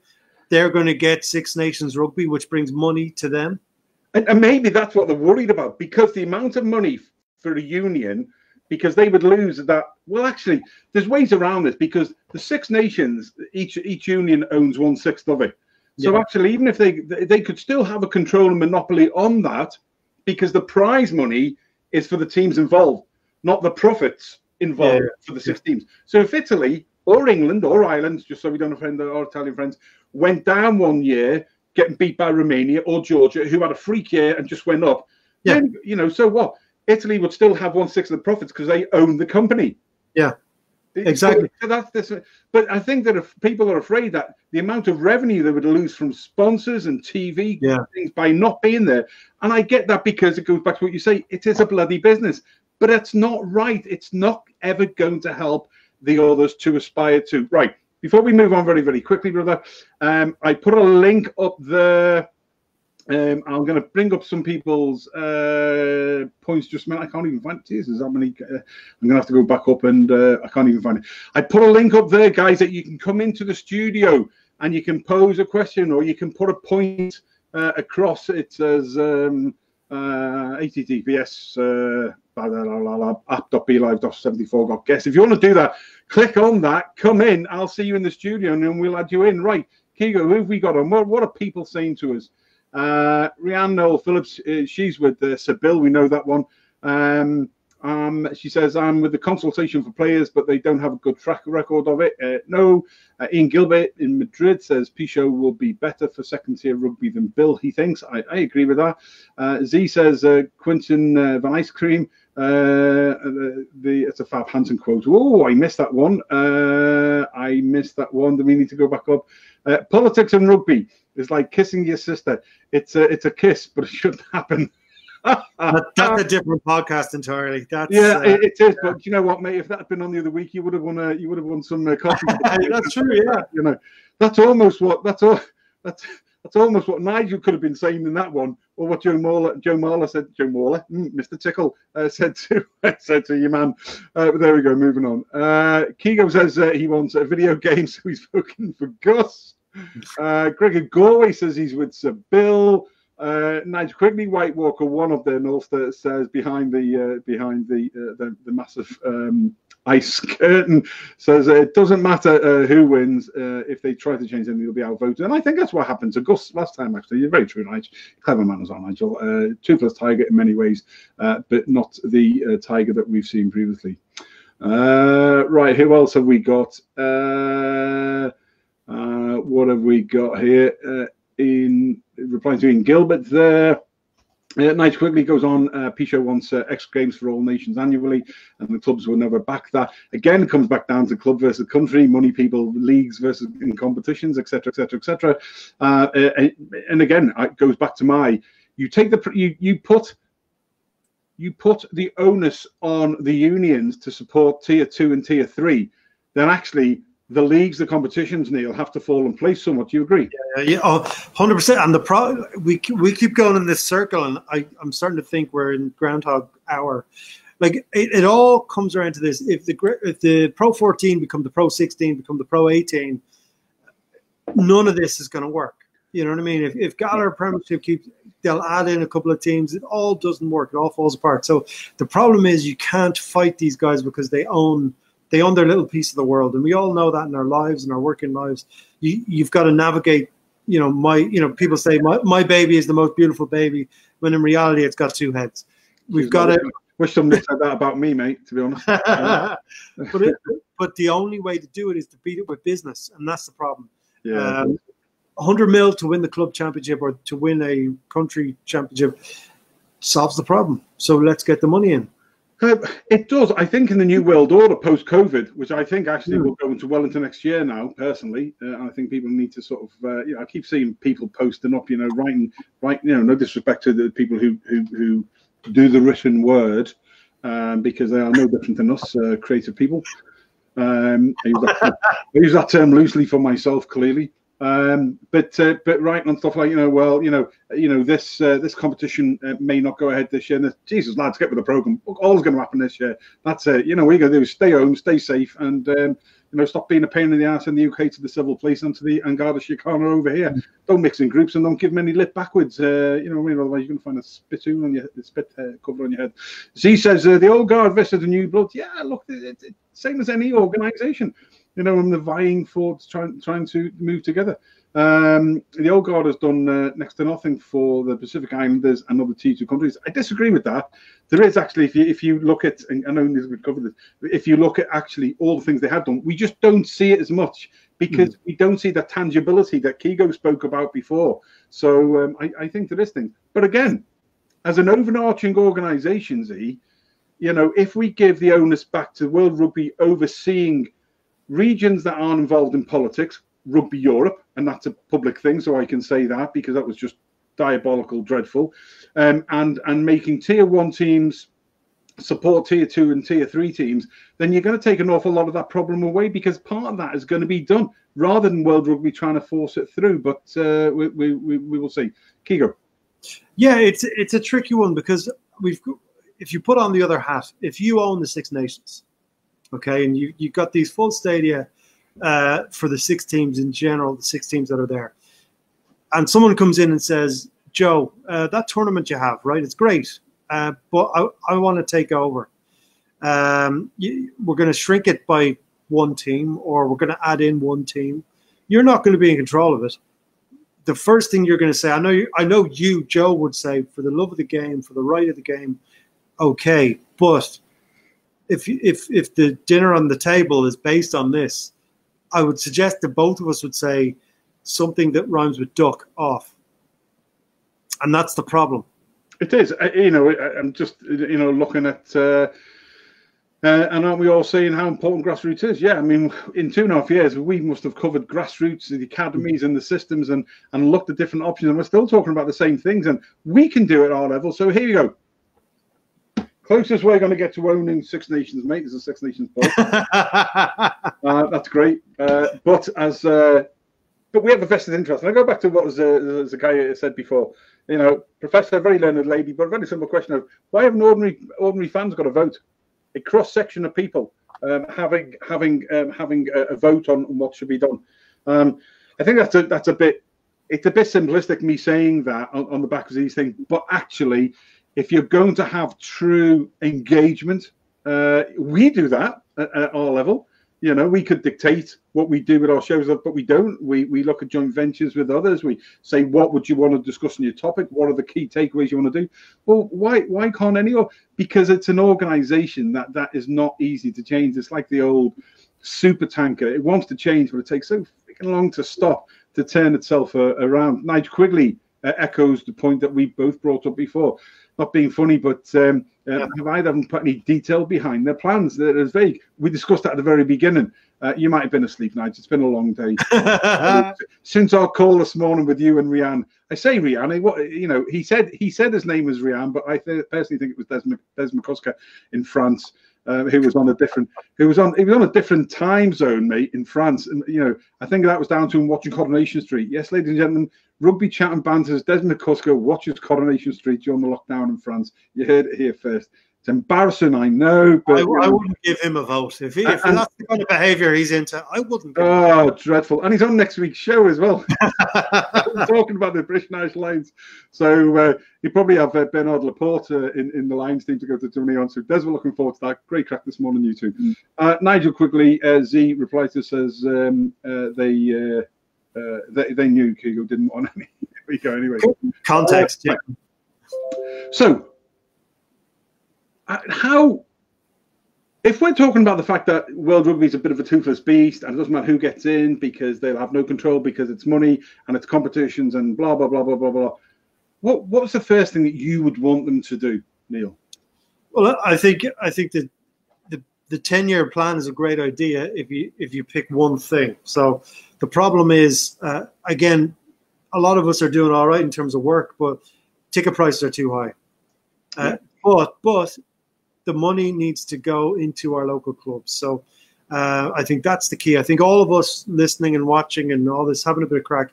they're going to get Six Nations rugby, which brings money to them. And, and maybe that's what they're worried about because the amount of money for the union, because they would lose that. Well, actually, there's ways around this because the Six Nations, each each union owns one sixth of it. So yeah. actually, even if they they could still have a control and monopoly on that, because the prize money is for the teams involved, not the profits involved yeah. for the six teams. So if Italy or England or Ireland, just so we don't offend our Italian friends, went down one year, getting beat by Romania or Georgia, who had a freak year and just went up. Yeah. Then, you know, so what? Italy would still have one sixth of the profits because they own the company. Yeah. Exactly. So that's this, but I think that if people are afraid that the amount of revenue they would lose from sponsors and TV yeah. things by not being there, and I get that because it goes back to what you say, it is a bloody business, but it's not right. It's not ever going to help the others to aspire to. Right. Before we move on very, very quickly, brother, um, I put a link up there Um, I'm going to bring up some people's uh, points just a minute. I can't even find it. Jesus, how many? Uh, I'm going to have to go back up and uh, I can't even find it. I put a link up there, guys, that you can come into the studio and you can pose a question or you can put a point uh, across. It says um, https uh, app.blive.74.guest. If you want to do that, click on that, come in. I'll see you in the studio and then we'll add you in. Right, Keego, who have we got on? What, what are people saying to us? Uh, Noel Phillips, uh, she's with uh, Sir Bill. We know that one. Um, um, she says, I'm with the consultation for players, but they don't have a good track record of it. Uh, no. Uh, Ian Gilbert in Madrid says Pichot will be better for second tier rugby than Bill, he thinks. I, I agree with that. Uh, Z says uh, Quinton uh, Van Ice Cream. The, the, it's a Fab Hansen quote. Oh, I missed that one. I missed that one. Do we need to go back up? Politics and rugby is like kissing your sister. It's a it's a kiss, but it shouldn't happen. (laughs) that's a different podcast entirely. That's, yeah, uh, it, is. Yeah. But you know what, mate? If that had been on the other week, you would have won. A, you would have won some uh, coffee. (laughs) that's true. Yeah, you know, that's almost what. That's all. That's that's almost what Nigel could have been saying in that one, or what Joe Marler, Joe Marler said. Joe Marler, mm, Mr. Tickle uh, (laughs) said to said to your man. Uh, but there we go. Moving on. Uh, Keego says uh, he wants a video game, so he's looking for Gus. Uh, Gregor Galway says he's with Sir Bill. Uh, Nigel Quigley, White Walker, one of the Ulster says behind the uh, behind the, uh, the, the massive um, ice (laughs) curtain says uh, it doesn't matter uh, who wins uh, if they try to change anything, they'll be outvoted. And I think that's what happened to Gus last time. Actually, you're very true, Nigel. Clever man as well, Nigel. Uh, toothless tiger in many ways, but not the tiger that we've seen previously. right, who else have we got? What have we got here? in replying to Ian Gilbert there. Uh, Nigel Quigley goes on. Uh, Pichot wants uh, X Games for all nations annually, and the clubs will never back that. Again, it comes back down to club versus country, money people, leagues versus in competitions, etc., etc., etc. And again, it goes back to my: you take the you you put you put the onus on the unions to support tier two and tier three. Then actually, the leagues, the competitions, Neil, have to fall in place somewhat. Do you agree? Yeah, yeah, oh, 100%. And the pro, we, we keep going in this circle, and I, I'm starting to think we're in Groundhog Hour. Like it, it all comes around to this: if the if the Pro 14 become the Pro 16, become the Pro 18, none of this is going to work. You know what I mean? If if Gallagher Premiership keeps, they'll add in a couple of teams. It all doesn't work. It all falls apart. So the problem is you can't fight these guys because they own they own their little piece of the world, and we all know that in our lives, and our working lives. You, you've got to navigate. You know, my you know, people say my, my baby is the most beautiful baby, when in reality it's got two heads. We've got to. Wish somebody said that about me, mate. To be honest. (laughs) but it, but the only way to do it is to beat it with business, and that's the problem. Yeah. Um, 100 mil to win the club championship or to win a country championship solves the problem. So let's get the money in. Uh, it does. I think in the new world order post COVID, which I think actually mm. will go into well into next year now. Personally, uh, I think people need to sort of. Uh, you know, I keep seeing people posting up. You know, writing, right. You know, no disrespect to the people who who, who do the written word, um, because they are no different than us uh, creative people. Um, I, use that, I use that term loosely for myself, clearly. Um, but uh, but writing on stuff like you know, well, you know, you know, this uh, this competition uh, may not go ahead this year. And Jesus, lads, get with the program. All's going to happen this year. That's it. You know, what you got to do is stay home, stay safe, and um, you know, stop being a pain in the ass in the UK to the civil police and to the Garda Síochána over here. Mm. Don't mix in groups and don't give them any lip backwards. Uh, you know, what I mean, otherwise you're going to find a spittoon on your spit uh, cover on your head. Z says uh, the old guard versus the new blood. Yeah, look, it's it, same as any organisation you know, and they're vying for trying trying to move together. Um, the old guard has done uh, next to nothing for the Pacific Islanders and other T2 countries. I disagree with that. There is actually, if you if you look at, and I know we've covered this, if you look at actually all the things they have done, we just don't see it as much because mm. we don't see the tangibility that Keego spoke about before. So um, I, I think there is things. But again, as an overarching organisation, Z, you know, if we give the onus back to World Rugby overseeing regions that aren't involved in politics, Rugby Europe, and that's a public thing, so I can say that because that was just diabolical, dreadful, um, and and making tier one teams support tier two and tier three teams, then you're going to take an awful lot of that problem away because part of that is going to be done rather than World Rugby trying to force it through. But uh, we, we, we, we will see. Keego. Yeah, it's it's a tricky one because we've if you put on the other hat, if you own the Six Nations, okay, and you you got these full stadia uh, for the six teams in general, the six teams that are there, and someone comes in and says, Joe, uh, that tournament you have, right? It's great, uh, but I, I want to take over. Um, you, we're going to shrink it by one team, or we're going to add in one team. You're not going to be in control of it. The first thing you're going to say, I know, you, I know you, Joe, would say, for the love of the game, for the right of the game, okay. But if if if the dinner on the table is based on this, I would suggest that both of us would say something that rhymes with duck off, and that's the problem. It is, you know. I'm just, you know, looking at, uh, uh, and aren't we all seeing how important grassroots is? Yeah, I mean, in two and a half years, we must have covered grassroots, the academies, and the systems, and and looked at different options, and we're still talking about the same things, and we can do it at our level. So here you go. Closest way going to get to owning Six Nations, mate, is a Six Nations book. (laughs) uh, that's great. Uh, but as uh, but we have a vested interest. And I go back to what was uh, the guy said before. You know, Professor, very learned lady, but a very simple question of why haven't ordinary ordinary fans got a vote? A cross section of people um, having having um, having a, a, vote on what should be done. Um, I think that's a that's a bit it's a bit simplistic me saying that on, on the back of these things, but actually if you're going to have true engagement, uh, we do that at, at, our level. You know, we could dictate what we do with our shows, but we don't. We we look at joint ventures with others. We say, what would you want to discuss in your topic? What are the key takeaways you want to do? Well, why why can't anyone? Because it's an organisation that that is not easy to change. It's like the old super tanker. It wants to change, but it takes so freaking long to stop to turn itself uh, around. Nigel Quigley uh, echoes the point that we both brought up before not being funny, but um, uh, yeah. I haven't put any detail behind their plans. They're as vague. We discussed that at the very beginning. Uh, you might have been asleep, Nigel. It's been a long day. (laughs) Since our call this morning with you and Rian, I say Rian. What you know, he said he said his name was Rian, but I th- personally think it was Des, Des in France. Uh, who was on a different who was on he was on a different time zone, mate, in France. And you know, I think that was down to him watching Coronation Street. Yes, ladies and gentlemen, Rugby Chat and Banters, Desmond McCusker watches Coronation Street during the lockdown in France. You heard it here first. It's embarrassing, I know, but I, I wouldn't give him a vote if, he, if and, that's the kind of behaviour he's into. I wouldn't. Oh, dreadful! And he's on next week's show as well, (laughs) (laughs) talking about the British National Lions. So uh, you probably have uh, Bernard Laporte uh, in in the Lions team to go to Germany on. So Des, we're looking forward to that. Great crack this morning, you two. Mm. Uh, Nigel Quigley, uh, Z replies to says um, uh, they uh, they, they knew Kegel didn't want (laughs) any. we go anyway. Context, yeah. So, how, if we're talking about the fact that World Rugby is a bit of a toothless beast and it doesn't matter who gets in because they'll have no control because it's money and it's competitions and blah, blah, blah, blah, blah, blah. What, what's the first thing that you would want them to do, Neil? Well, I think I think that the the ten year plan is a great idea if you if you pick one thing. So the problem is, uh, again, a lot of us are doing all right in terms of work, but ticket prices are too high. Uh, but but the money needs to go into our local clubs. So uh, I think that's the key. I think all of us listening and watching and all this having a bit of crack.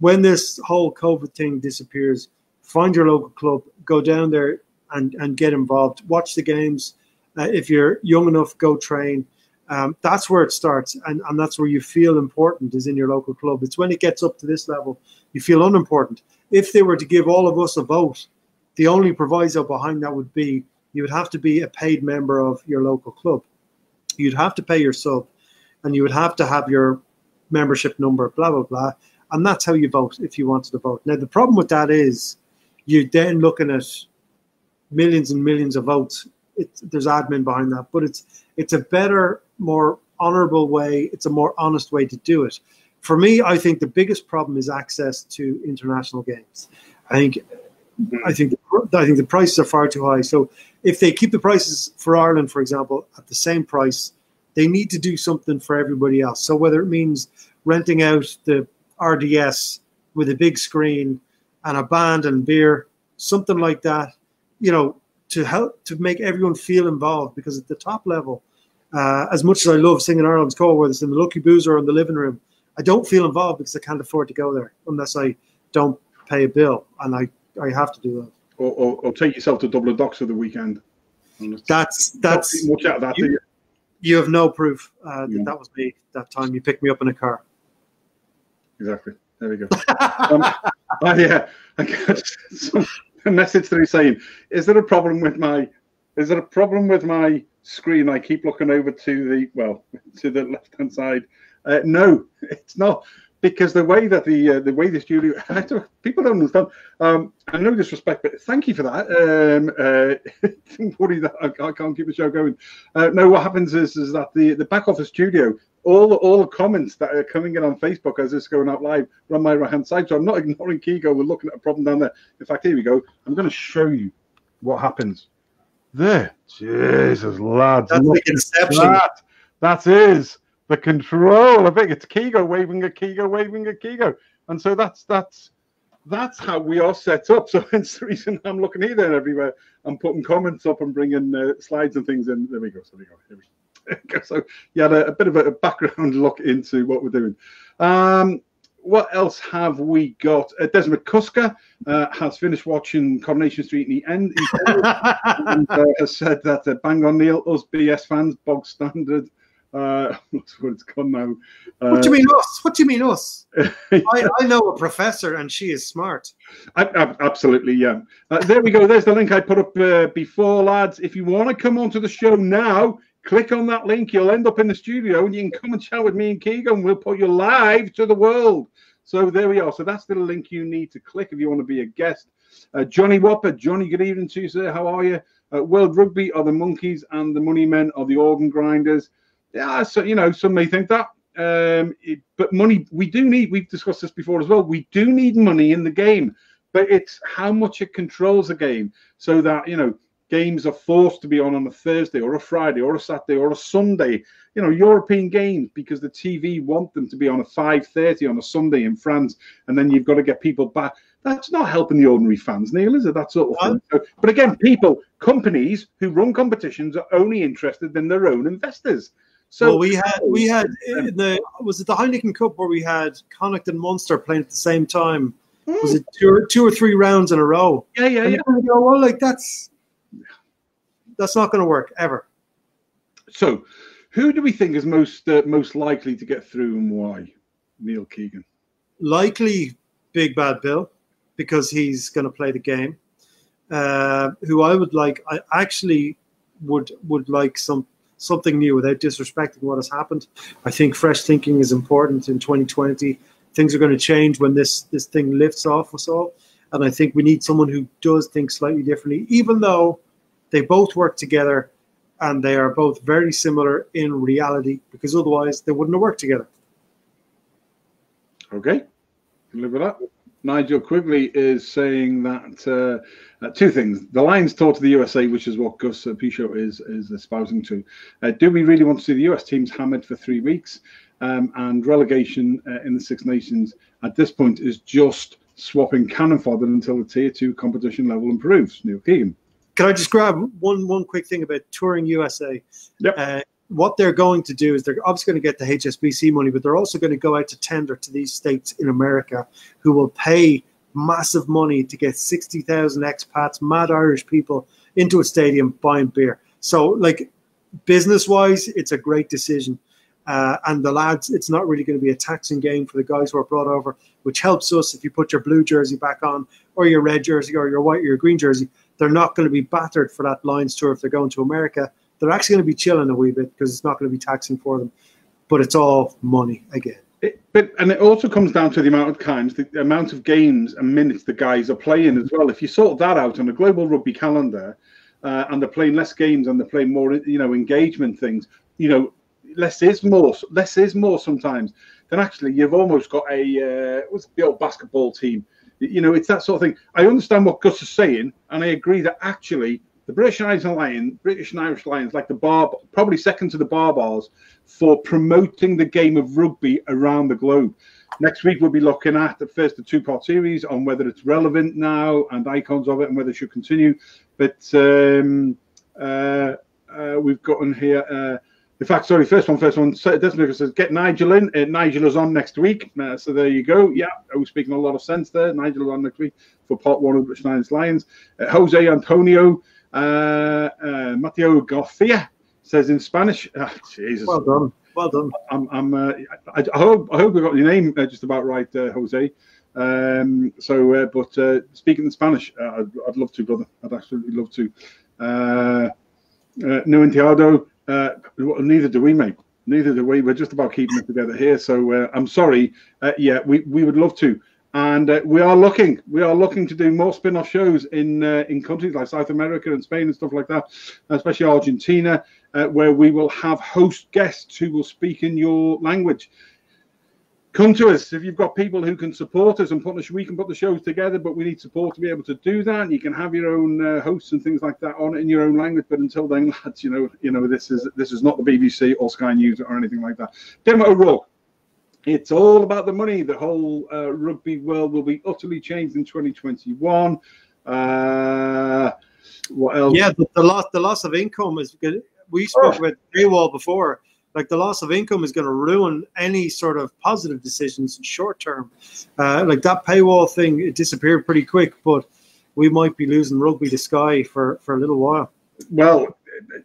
When this whole COVID thing disappears, find your local club, go down there and, and get involved. Watch the games. Uh, if you're young enough, go train. Um, that's where it starts, and, and that's where you feel important is in your local club. It's when it gets up to this level you feel unimportant. If they were to give all of us a vote, the only proviso behind that would be you would have to be a paid member of your local club. You'd have to pay your sub, and you would have to have your membership number, blah blah blah, and that's how you vote if you wanted to vote. Now the problem with that is you're then looking at millions and millions of votes. There's admin behind that, but it's it's a better more honorable way, it's a more honest way to do it. For me, I think the biggest problem is access to international games. I think mm-hmm. I think I think the prices are far too high. So if they keep the prices for Ireland, for example, at the same price, they need to do something for everybody else. So whether it means renting out the RDS with a big screen and a band and beer, something like that, you know, to help to make everyone feel involved because at the top level, uh, as much as I love singing Ireland's Call, whether it's in the Lucky Boozer or in the living room, I don't feel involved because I can't afford to go there unless I don't pay a bill. And I I have to do that. Or, or, or take yourself to Dublin Docks for the weekend. That's that's much out of that. You, you have no proof uh, that Yeah. that was me that time. You picked me up in a car. Exactly. There we go. um, (laughs) oh, yeah, I got some a (laughs) message he's saying. Is there a problem with my? Is there a problem with my screen? I keep looking over to the well (laughs) to the left hand side. Uh, no, it's not because the way that the uh, the way the studio (laughs) don't, people don't understand. Um, and no disrespect, but thank you for that. Um, uh, (laughs) don't worry that I, I can't keep the show going. Uh, no, what happens is is that the the back office studio all all the comments that are coming in on Facebook as it's going out live are on my right hand side. So I'm not (laughs) ignoring Keego. We're looking at a problem down there. In fact, here we go. I'm going to show you what happens there. Jesus, lads. That's look like at Inception. that. That is the control of it. It's Keego waving at Keego, waving at Keego. And so that's that's that's how we are set up. So (laughs) hence the reason I'm looking here and everywhere. I'm putting comments up and bringing uh, slides and things in. There we go. So we go. Here we go. (laughs) So you had a, a bit of a, a background (laughs) look into what we're doing. Um, what else have we got? Uh, Desmond McCusker uh, has finished watching Coronation Street in the end. And, uh, has said that uh, bang on Neil, us BS fans, bog standard. Uh, (laughs) what's what it's gone now? Uh, What do you mean us? What do you mean us? (laughs) I, I know a professor and she is smart. I, I, absolutely, yeah. Uh, there we go. There's the link I put up uh, before, lads. If you want to come onto the show now, click on that link. You'll end up in the studio and you can come and chat with me and Keegan. We'll put you live to the world. So there we are. So that's the link you need to click if you want to be a guest. Uh, Johnny Whopper, Johnny, good evening to you, sir. How are you? Uh, World Rugby are the monkeys and the money men are the organ grinders. Yeah, so you know, some may think that. Um, it, but money, we do need. We've discussed this before as well. We do need money in the game, but it's how much it controls the game, so that you know games are forced to be on on a Thursday or a Friday or a Saturday or a Sunday. You know, European games because the TV want them to be on a 5:30 on a Sunday in France, and then you've got to get people back. That's not helping the ordinary fans, Neil, is it? That sort of thing. So, but again, people, companies who run competitions are only interested in their own investors. So well, we had we had in the was it the Heineken Cup where we had Connacht and Munster playing at the same time? Was it two or, two or three rounds in a row? yeah, yeah, And yeah. you go, well, like that's that's not going to work ever. So, who do we think is most uh, most likely to get through and why? Neil Keegan. Likely Big Bad Bill because he's going to play the game. Uh, who I would like, I actually would would like some something new without disrespecting what has happened. I think fresh thinking is important in 2020. Things are going to change when this this thing lifts off us all, and I think we need someone who does think slightly differently, even though they both work together and they are both very similar in reality, because otherwise they wouldn't have worked together. Okay, live with that. Nigel Quigley is saying that uh, uh, two things: the Lions tour to the USA, which is what Gus uh, Pichot is is espousing to. Uh, do we really want to see the US teams hammered for three weeks? Um, and relegation uh, in the Six Nations at this point is just swapping cannon fodder until the tier two competition level improves. Neil Keegan. Can I just grab one one quick thing about touring USA? Yep. What they're going to do is they're obviously going to get the HSBC money, but they're also going to go out to tender to these states in America who will pay massive money to get 60,000 expats, mad Irish people into a stadium buying beer. So, like, business wise, it's a great decision. Uh, and the lads, it's not really going to be a taxing game for the guys who are brought over, which helps us if you put your blue jersey back on, or your red jersey, or your white or your green jersey. They're not going to be battered for that Lions tour if they're going to America. They're actually going to be chilling a wee bit because it's not going to be taxing for them. But it's all money again. It, but and it also comes down to the amount of times, the amount of games and minutes the guys are playing as well. If you sort that out on a global rugby calendar, uh, and they're playing less games and they're playing more, you know, engagement things, you know, less is more. Less is more sometimes. Then actually, you've almost got a uh, what's the old basketball team? You know, it's that sort of thing. I understand what Gus is saying, and I agree that actually the British and Irish Lions, British and Irish Lions, like the bar, probably second to the Baa-Baas for promoting the game of rugby around the globe. Next week we'll be looking at the first the two-part series on whether it's relevant now and icons of it and whether it should continue. But um, uh, uh, we've gotten here. Uh, in fact, sorry, first one, first one. Desmond says, get Nigel in. Uh, Nigel is on next week. Uh, so there you go. Yeah, I was speaking a lot of sense there. Nigel on next week for part one of the Schneider's Lions. Uh, Jose Antonio, uh, uh, Mateo Garcia says in Spanish. Oh, Jesus. Well done. Well done. I'm, I'm, uh, I, I, hope, I hope I got your name just about right, Jose. Um, so, but speaking in Spanish, I'd, I'd, love to, brother. I'd absolutely love to. Uh, no Entiado. Uh, neither do we, mate. Neither do we. We're just about keeping it together here. So uh, I'm sorry. Uh, yeah, we, we would love to, and uh, we are looking. We are looking to do more spin-off shows in uh, in countries like South America and Spain and stuff like that, especially Argentina, uh, where we will have host guests who will speak in your language. Come to us. If you've got people who can support us and put the we can put the shows together but we need support to be able to do that. You can have your own uh, hosts and things like that on in your own language. But until then (laughs) lads you know you know this is this is not the bbc or sky news or anything like that. Dermot O'Rourke it's all about the money the whole uh, rugby world will be utterly changed in 2021 uh, what else yeah but the loss the loss of income is good we spoke oh. about paywall before like the loss of income is going to ruin any sort of positive decisions in short term. Uh, like that paywall thing, it disappeared pretty quick, but we might be losing rugby to Sky for, for a little while. Well,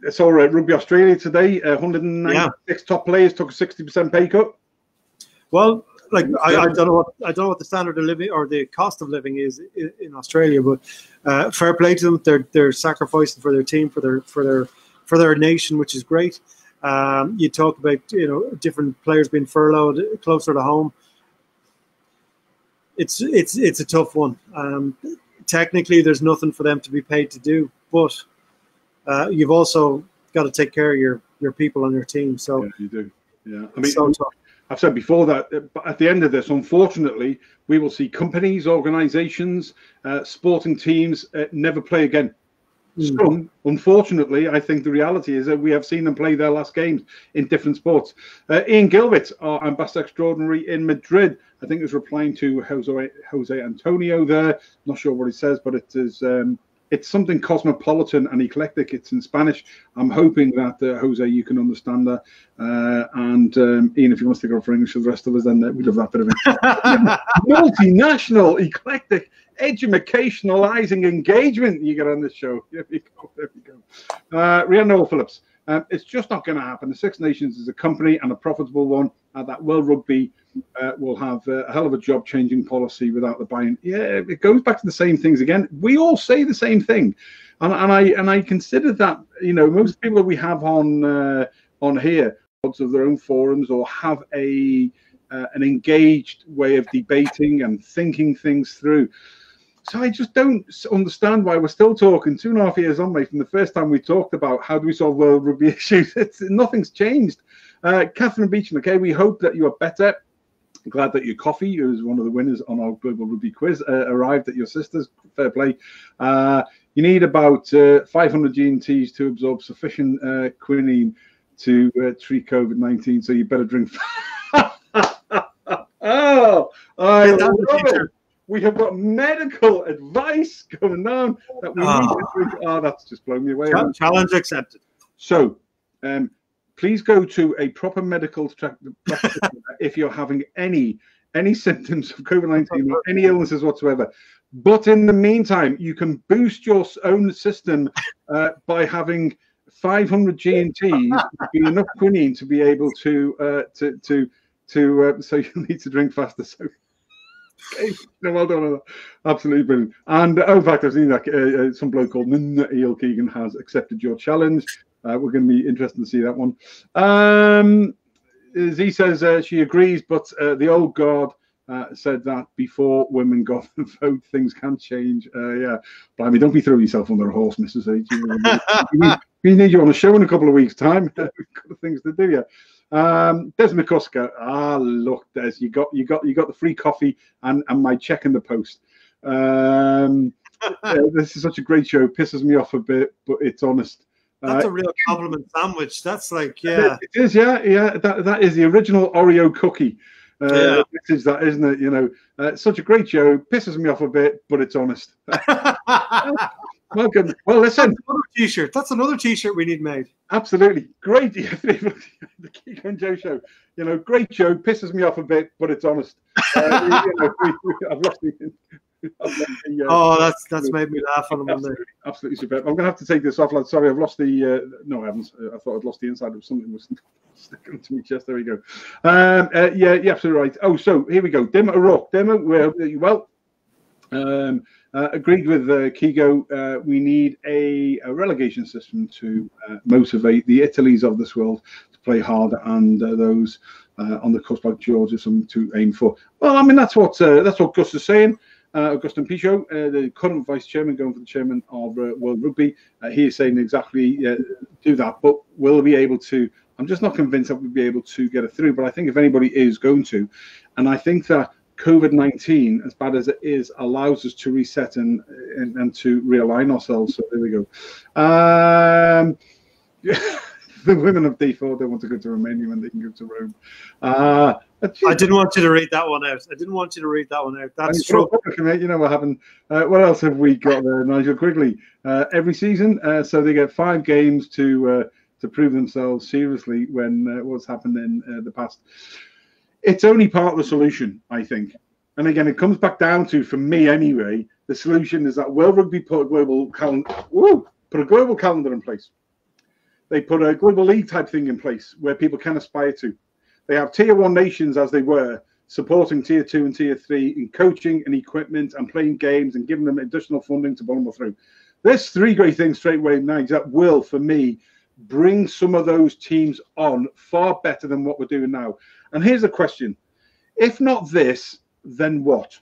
it's all right. Rugby Australia today, uh, 196 yeah. top players took a 60% pay cut. Well, like I, I, don't know what I don't know what the standard of living or the cost of living is in, in Australia, but uh, fair play to them. They're they're sacrificing for their team, for their for their for their nation, which is great. Um, you talk about you know different players being furloughed closer to home. It's it's it's a tough one. Um, technically, there's nothing for them to be paid to do, but uh, you've also got to take care of your your people and your team. So yeah, you do. Yeah, I mean, so I've said before that uh, at the end of this, unfortunately, we will see companies, organisations, uh, sporting teams uh, never play again some, mm. unfortunately, I think the reality is that we have seen them play their last games in different sports. Uh, Ian Gilbert, our ambassador extraordinary in Madrid, I think is replying to Jose, Jose Antonio there. Not sure what he says, but it is um, it's something cosmopolitan and eclectic. It's in Spanish. I'm hoping that uh, Jose, you can understand that. Uh, and um, Ian, if you want to stick up for English for the rest of us, then uh, we'd love that bit of it. (laughs) Multinational, eclectic, educationalizing engagement you get on this show. There we go. There we go. Uh, Rhiannon Phillips. Um, it's just not going to happen. The Six Nations is a company and a profitable one. Uh, that World Rugby uh, will have a hell of a job changing policy without the buy-in. Yeah, it goes back to the same things again. We all say the same thing, and, and I and I consider that you know most people we have on uh, on here of their own forums or have a uh, an engaged way of debating and thinking things through. So I just don't understand why we're still talking two and a half years on, mate, from the first time we talked about how do we solve world rugby (laughs) issues. It's, nothing's changed. Uh, Catherine Beecham, okay, we hope that you are better. Glad that your coffee, who was one of the winners on our global rugby quiz, uh, arrived at your sister's. Fair play. Uh, you need about uh, 500 GNTs to absorb sufficient uh, quinine to uh, treat COVID 19, so you better drink. (laughs) oh, I love it we have got medical advice coming down that we oh. need to drink. Oh, that's just blown me away. Challenge accepted. So, um, please go to a proper medical if you're having any any symptoms of COVID nineteen or any illnesses whatsoever. But in the meantime, you can boost your own system uh, by having 500 GNTs, enough quinine to be able to uh, to to to. Uh, so you need to drink faster. So no, well done. Absolutely brilliant. And uh, in fact, I've seen that uh, uh some bloke called Eel Keegan has accepted your challenge. Uh, we're going to be interested to see that one. Um, Z says uh, she agrees, but uh, the old guard said that before women got the (laughs) vote, things can change. yeah, but I mean, don't be throwing yourself under a horse, Mrs. H. we need you on a show in a couple of weeks' time. (laughs) Things to do, yeah. Um, Des McCusker. Ah, look, Des, you got you got you got the free coffee and and my check in the post. Um, (laughs) yeah, this is such a great show. Pisses me off a bit, but it's honest. That's uh, a real compliment sandwich. That's like, yeah, it is. Yeah, yeah. That that is the original Oreo cookie. Uh, yeah. message that isn't it? You know, uh, such a great show. Pisses me off a bit, but it's honest. Welcome. (laughs) Well, listen. That's another t-shirt. That's another t-shirt we need made. Absolutely great. (laughs) the Keegan and Joe show. You know, great show. Pisses me off a bit, but it's honest. Uh, you know, we, we, I've lost the. I've lost the uh, Oh, that's that's made me laugh on a Monday. absolutely, absolutely superb. I'm going to have to take this off, lad. Sorry, I've lost the. Uh, no, I haven't. I thought I'd lost the inside of something was (laughs) sticking to my chest. There we go. Um, uh, yeah, yeah, absolutely right. Oh, so here we go. Demo Rock. Demo. Well, well. Um, uh, agreed with uh, Keego. Uh, we need a, a relegation system to uh, motivate the Italies of this world to play harder, and uh, those uh, on the cusp like Georgia something to aim for. Well, I mean that's what that's what Gus is saying. Uh, Agustín Pichot, uh, the current vice chairman, going for the chairman of uh, World Rugby, he is saying exactly do that, but will be able to. I'm just not convinced that we'll be able to get it through. But I think if anybody is going to, and I think that COVID 19, as bad as it is, allows us to reset and, and, and to realign ourselves. So there we go. Um, (laughs) the women of D4 don't want to go to Romania when they can go to Rome. Uh, I didn't want you to read that one out. I didn't want you to read that one out. That's true. Mate, you know what happened. Uh, what else have we got there? Nigel Quigley. Uh, every season, uh, so they get five games to uh, to prove themselves seriously when uh, what's happened in uh, the past it's only part of the solution, I think. And again, it comes back down to, for me anyway, the solution is that World Rugby put a global calendar, put a global calendar in place. They put a global league type thing in place where people can aspire to. They have tier one nations as they were, supporting tier two and tier three in coaching and equipment and playing games and giving them additional funding to bottom through. There's three great things straight away now that will, for me, bring some of those teams on far better than what we're doing now. And here's a question if not this, then what?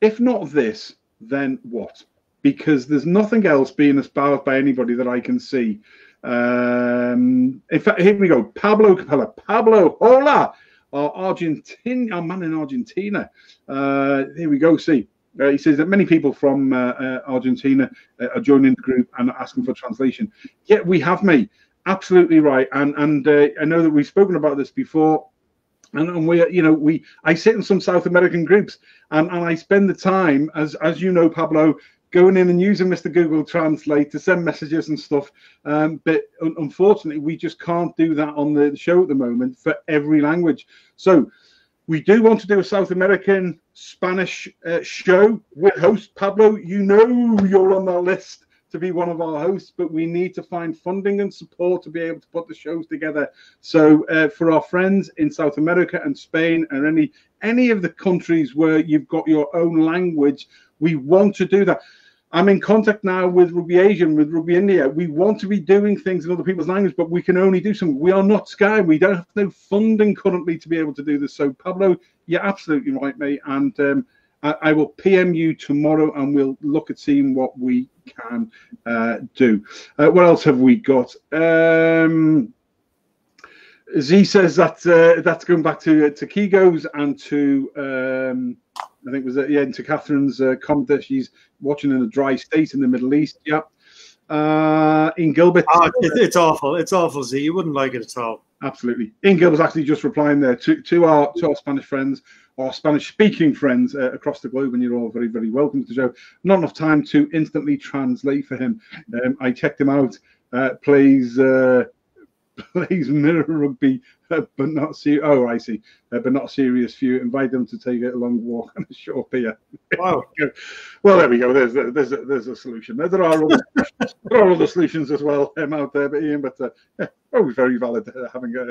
If not this, then what? Because there's nothing else being espoused by anybody that I can see. Um, in fact, here we go. Pablo Capella. Pablo, hola. Our Argentina, our man in Argentina. Uh, here we go. See, uh, he says that many people from uh, uh, Argentina uh, are joining the group and asking for translation. Yet yeah, we have me absolutely right, and and uh, I know that we've spoken about this before. And, and we, you know, we I sit in some South American groups, and, and I spend the time, as as you know, Pablo, going in and using Mr. Google Translate to send messages and stuff. Um, but un- unfortunately, we just can't do that on the show at the moment for every language. So we do want to do a South American Spanish uh, show with host Pablo. You know you're on our list to be one of our hosts, but we need to find funding and support to be able to put the shows together. So uh, for our friends in South America and Spain and any any of the countries where you've got your own language, we want to do that. I'm in contact now with Rugby Asia and with Rugby India. We want to be doing things in other people's language, but we can only do some. We are not Sky. We don't have no funding currently to be able to do this. So, Pablo, you're absolutely right, mate. And um, I, I, will PM you tomorrow and we'll look at seeing what we can uh, do. Uh, what else have we got? Um, Z says that uh, that's going back to to Keego's and to um, I think it was uh, yeah into Catherine's uh, comment that she's watching in a dry state in the Middle East. Yeah, uh, Ian Gilbert, oh, it, it's awful. It's awful. Z, you wouldn't like it at all. Absolutely. Ian Gilbert's actually just replying there to to our to our Spanish friends our Spanish speaking friends uh, across the globe, and you're all very, very welcome to the show. Not enough time to instantly translate for him. Um, I checked him out. Uh, plays uh, (laughs) plays mirror rugby, uh, but not serious. Oh, I see, uh, but not serious few. Invite them to take a long walk on a short pier. Wow. (laughs) well, there we go. There's a, there's a, there's a solution. There, are other, (laughs) there are other solutions as well um, out there, but Ian, but uh, yeah, always very valid uh, having a,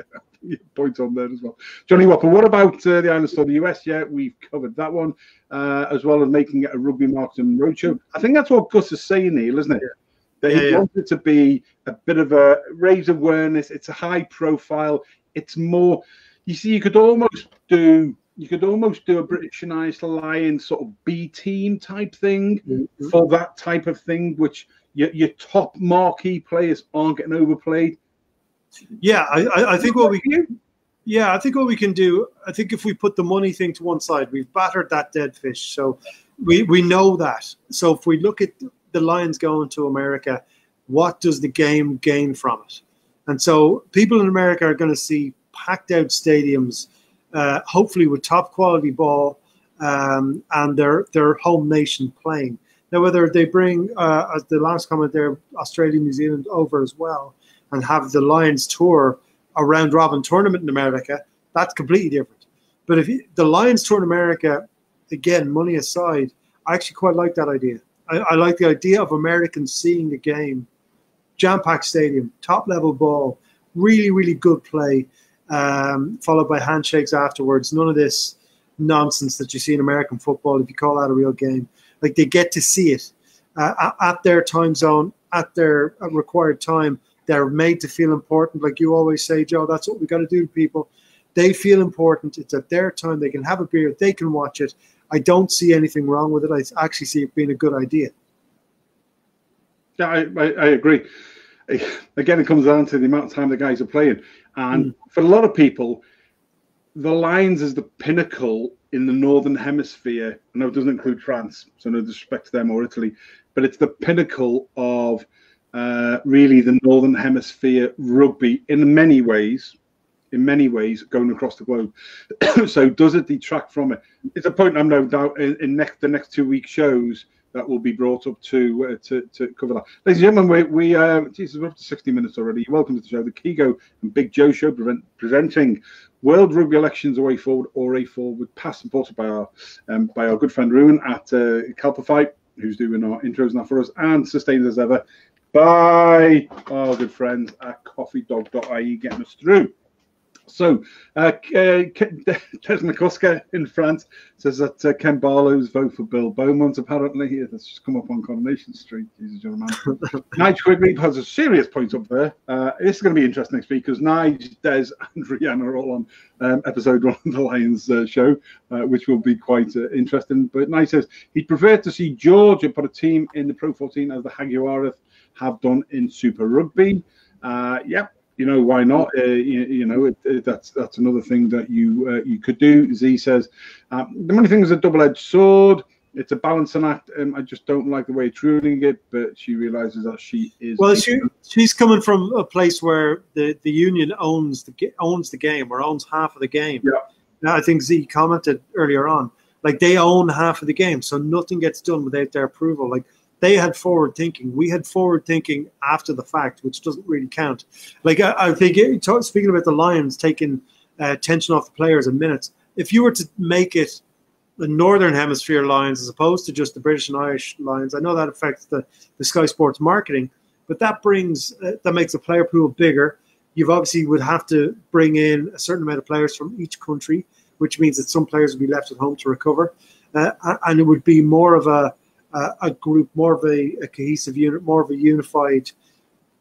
a point on there as well. Johnny Whopper, what about uh, the Island Store, the US? Yeah, we've covered that one, uh, as well as making it a rugby marketing roadshow. I think that's what Gus is saying, Neil, isn't it? Yeah that he yeah. wanted to be a bit of a raise awareness. It's a high profile. It's more. You see, you could almost do. You could almost do a British and Irish Lions sort of B team type thing mm-hmm. for that type of thing, which your, your top marquee players aren't getting overplayed. Yeah, I, I think what we can. Yeah, I think what we can do. I think if we put the money thing to one side, we've battered that dead fish. So we we know that. So if we look at the Lions going to America, what does the game gain from it? And so people in America are going to see packed out stadiums, uh, hopefully with top quality ball um, and their their home nation playing. Now, whether they bring, uh, as the last comment there, Australia, New Zealand over as well, and have the Lions tour a round robin tournament in America, that's completely different. But if you, the Lions tour in America, again, money aside, I actually quite like that idea. I, I like the idea of Americans seeing the game, jam packed stadium, top level ball, really, really good play, um, followed by handshakes afterwards. None of this nonsense that you see in American football, if you call that a real game. Like they get to see it uh, at their time zone, at their required time. They're made to feel important. Like you always say, Joe, that's what we got to do, to people. They feel important. It's at their time. They can have a beer. They can watch it. I don't see anything wrong with it. I actually see it being a good idea. Yeah, I, I, I agree. Again, it comes down to the amount of time the guys are playing. And mm. for a lot of people, the Lions is the pinnacle in the northern hemisphere. I know it doesn't include France, so no disrespect to them or Italy, but it's the pinnacle of uh, really the northern hemisphere rugby in many ways. In many ways, going across the globe. (coughs) so, does it detract from it? It's a point I'm no doubt in, in next the next two week shows that will be brought up to uh, to, to cover that. Ladies and gentlemen, we, we uh, Jesus, we're up to 60 minutes already. You're Welcome to the show, the Keego and Big Joe show, prevent, presenting World Rugby Elections Away Forward or A Forward, past supported by our um, by our good friend Ruin at uh, Calpify, who's doing our intros now for us, and sustained as ever by our good friends at coffeedog.ie getting us through. So, uh, uh, (laughs) Des McCusker in France says that uh, Ken Barlow's vote for Bill Beaumont apparently that's just come up on Coronation Street. He's a gentleman. (laughs) Nige Quigley has a serious point up there. Uh, this is going to be interesting next week because Nige, Des, (laughs) and Rihanna are all on um, episode one of the Lions uh, show, uh, which will be quite uh, interesting. But Nige says he'd prefer to see Georgia put a team in the Pro 14 as the Jaguars have done in Super Rugby. Uh, yep, you know why not? Uh, you, you, know it, it, that's that's another thing that you uh, you could do. Z says um, the money thing is a double-edged sword. It's a balancing act. Um, I just don't like the way it's ruling it, but she realizes that she is. Well, she, she's coming from a place where the, the union owns the owns the game or owns half of the game. Yeah. I think Z commented earlier on, like they own half of the game, so nothing gets done without their approval. Like they had forward thinking. We had forward thinking after the fact, which doesn't really count. Like I, I think, speaking about the Lions taking uh, tension off the players in minutes, if you were to make it the Northern Hemisphere Lions as opposed to just the British and Irish Lions, I know that affects the, the Sky Sports marketing, but that brings uh, that makes the player pool bigger. You've obviously would have to bring in a certain amount of players from each country, which means that some players would be left at home to recover, uh, and it would be more of a uh, a group, more of a, a, cohesive unit, more of a unified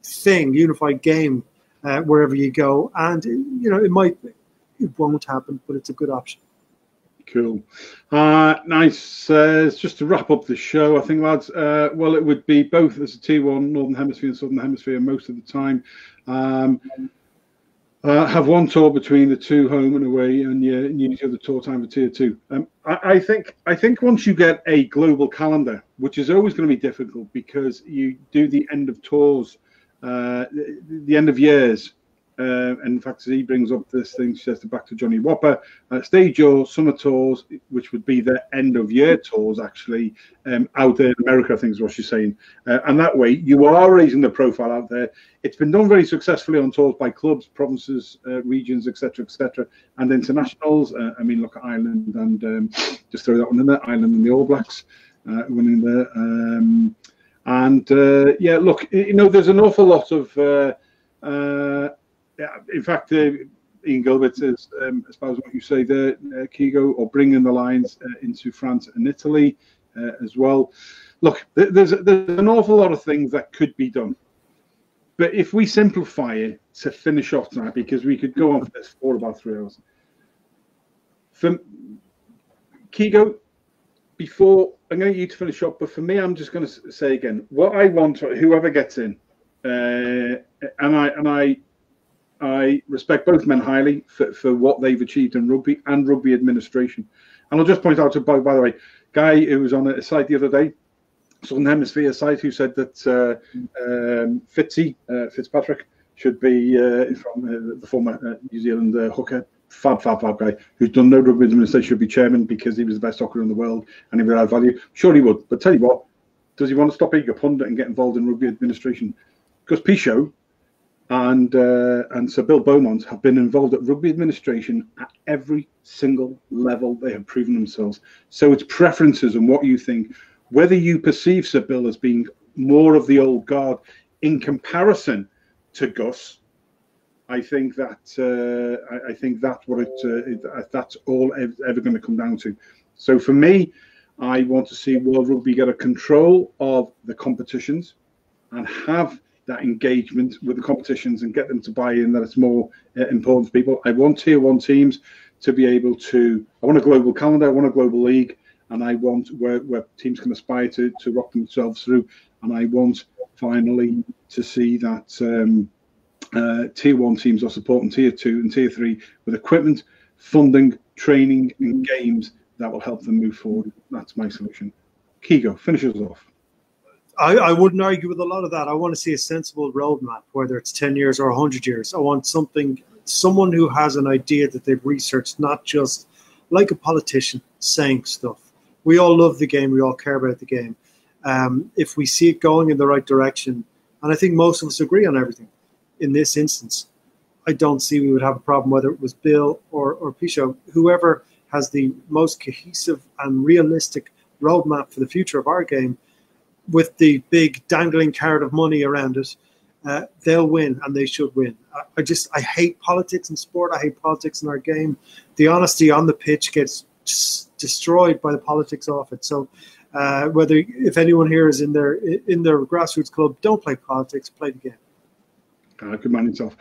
thing, unified game uh, wherever you go. And you know, it might, it won't happen, but it's a good option. Cool. Uh, nice. Uh, just to wrap up the show, I think, lads, uh, well, it would be both as a T1, Northern Hemisphere and Southern Hemisphere most of the time. Um, uh, have one tour between the two home and away, and you, use the other tour time for tier two. Um, I, I, think I think once you get a global calendar, which is always going to be difficult because you do the end of tours, uh, the, the end of years uh, and in fact, as he brings up this thing, she says, back to Johnny Whopper, uh, stage your summer tours, which would be the end of year tours, actually, um, out there in America, I think is what she's saying. Uh, and that way, you are raising the profile out there. It's been done very successfully on tours by clubs, provinces, uh, regions, etc., etc., and internationals. Uh, I mean, look at Ireland and um, just throw that one in there Ireland and the All Blacks uh, winning there. Um, and yeah, look, you know, there's an awful lot of. Uh, in fact, uh, Ian Gilbert says, um, as far as what you say there, uh, Keego, or bringing the lines uh, into France and Italy uh, as well. Look, there's, there's an awful lot of things that could be done. But if we simplify it to finish off tonight, because we could go on for this for about three hours. For Keego, before I'm going to get you to finish up, but for me, I'm just going to say again what I want, whoever gets in, uh, and I and I I respect both men highly for, for what they've achieved in rugby and rugby administration. And I'll just point out to by, by the way, guy who was on a site the other day, Southern Hemisphere site, who said that uh, um, Fitzy, uh, Fitzpatrick should be uh, from uh, the former uh, New Zealand uh, hooker, fab, fab, fab guy who's done no rugby administration should be chairman because he was the best hooker in the world and he would add value. Sure, he would. But tell you what, does he want to stop being a pundit and get involved in rugby administration? Because Pichot and uh, and Sir Bill Beaumont have been involved at rugby administration at every single level. They have proven themselves. So it's preferences and what you think. Whether you perceive Sir Bill as being more of the old guard in comparison to Gus, I think that uh, I, I, think that's what it, uh, it that's all ever going to come down to. So for me, I want to see World Rugby get a control of the competitions and have that engagement with the competitions and get them to buy in that it's more uh, important for people. I want tier one teams to be able to. I want a global calendar. I want a global league, and I want where, where teams can aspire to to rock themselves through. And I want finally to see that um, uh, tier one teams are supporting tier two and tier three with equipment, funding, training, and games that will help them move forward. That's my solution. Keego, finishes off. I, I, wouldn't argue with a lot of that. I want to see a sensible roadmap, whether it's 10 years or 100 years. I want something, someone who has an idea that they've researched, not just like a politician saying stuff. We all love the game, we all care about the game. Um, if we see it going in the right direction, and I think most of us agree on everything in this instance, I don't see we would have a problem whether it was Bill or, or Pichot, whoever has the most cohesive and realistic roadmap for the future of our game with the big dangling carrot of money around it, uh, they'll win and they should win. I, I, just I hate politics in sport. I hate politics in our game. The honesty on the pitch gets destroyed by the politics off it. So uh, whether if anyone here is in their in their grassroots club, don't play politics. Play the game. Uh, good man yourself.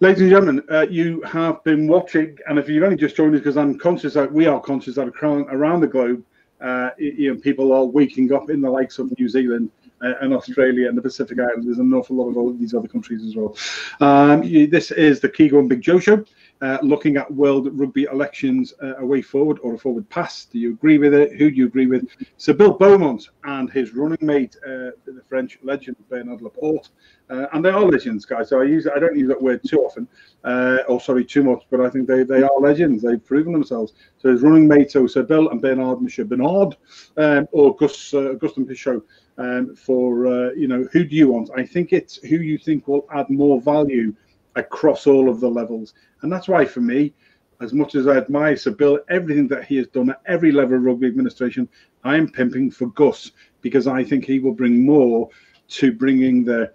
Ladies and gentlemen, uh, you have been watching, and if you've only just joined us, because I'm conscious that we are conscious that around the globe, uh, you know, people are waking up in the likes of New Zealand uh, and Australia and the Pacific Islands. There's an awful lot of all these other countries as well. Um, this is the Keego and Big Joe show. Uh, looking at world rugby elections, uh, a way forward or a forward pass. Do you agree with it? Who do you agree with? So Bill Beaumont and his running mate, uh, the French legend Bernard Laporte, uh, and they are legends, guys. So I use I don't use that word too often, uh, or sorry, too much, but I think they, they are legends. They've proven themselves. So his running mate, so Bill and Bernard, Monsieur Bernard, um, or Gus uh, Agustín Pichot. Um, for you know, who do you want? I think it's who you think will add more value across all of the levels. And that's why, for me, as much as I admire Sir Bill, everything that he has done at every level of rugby administration, I am pimping for Gus because I think he will bring more to bringing the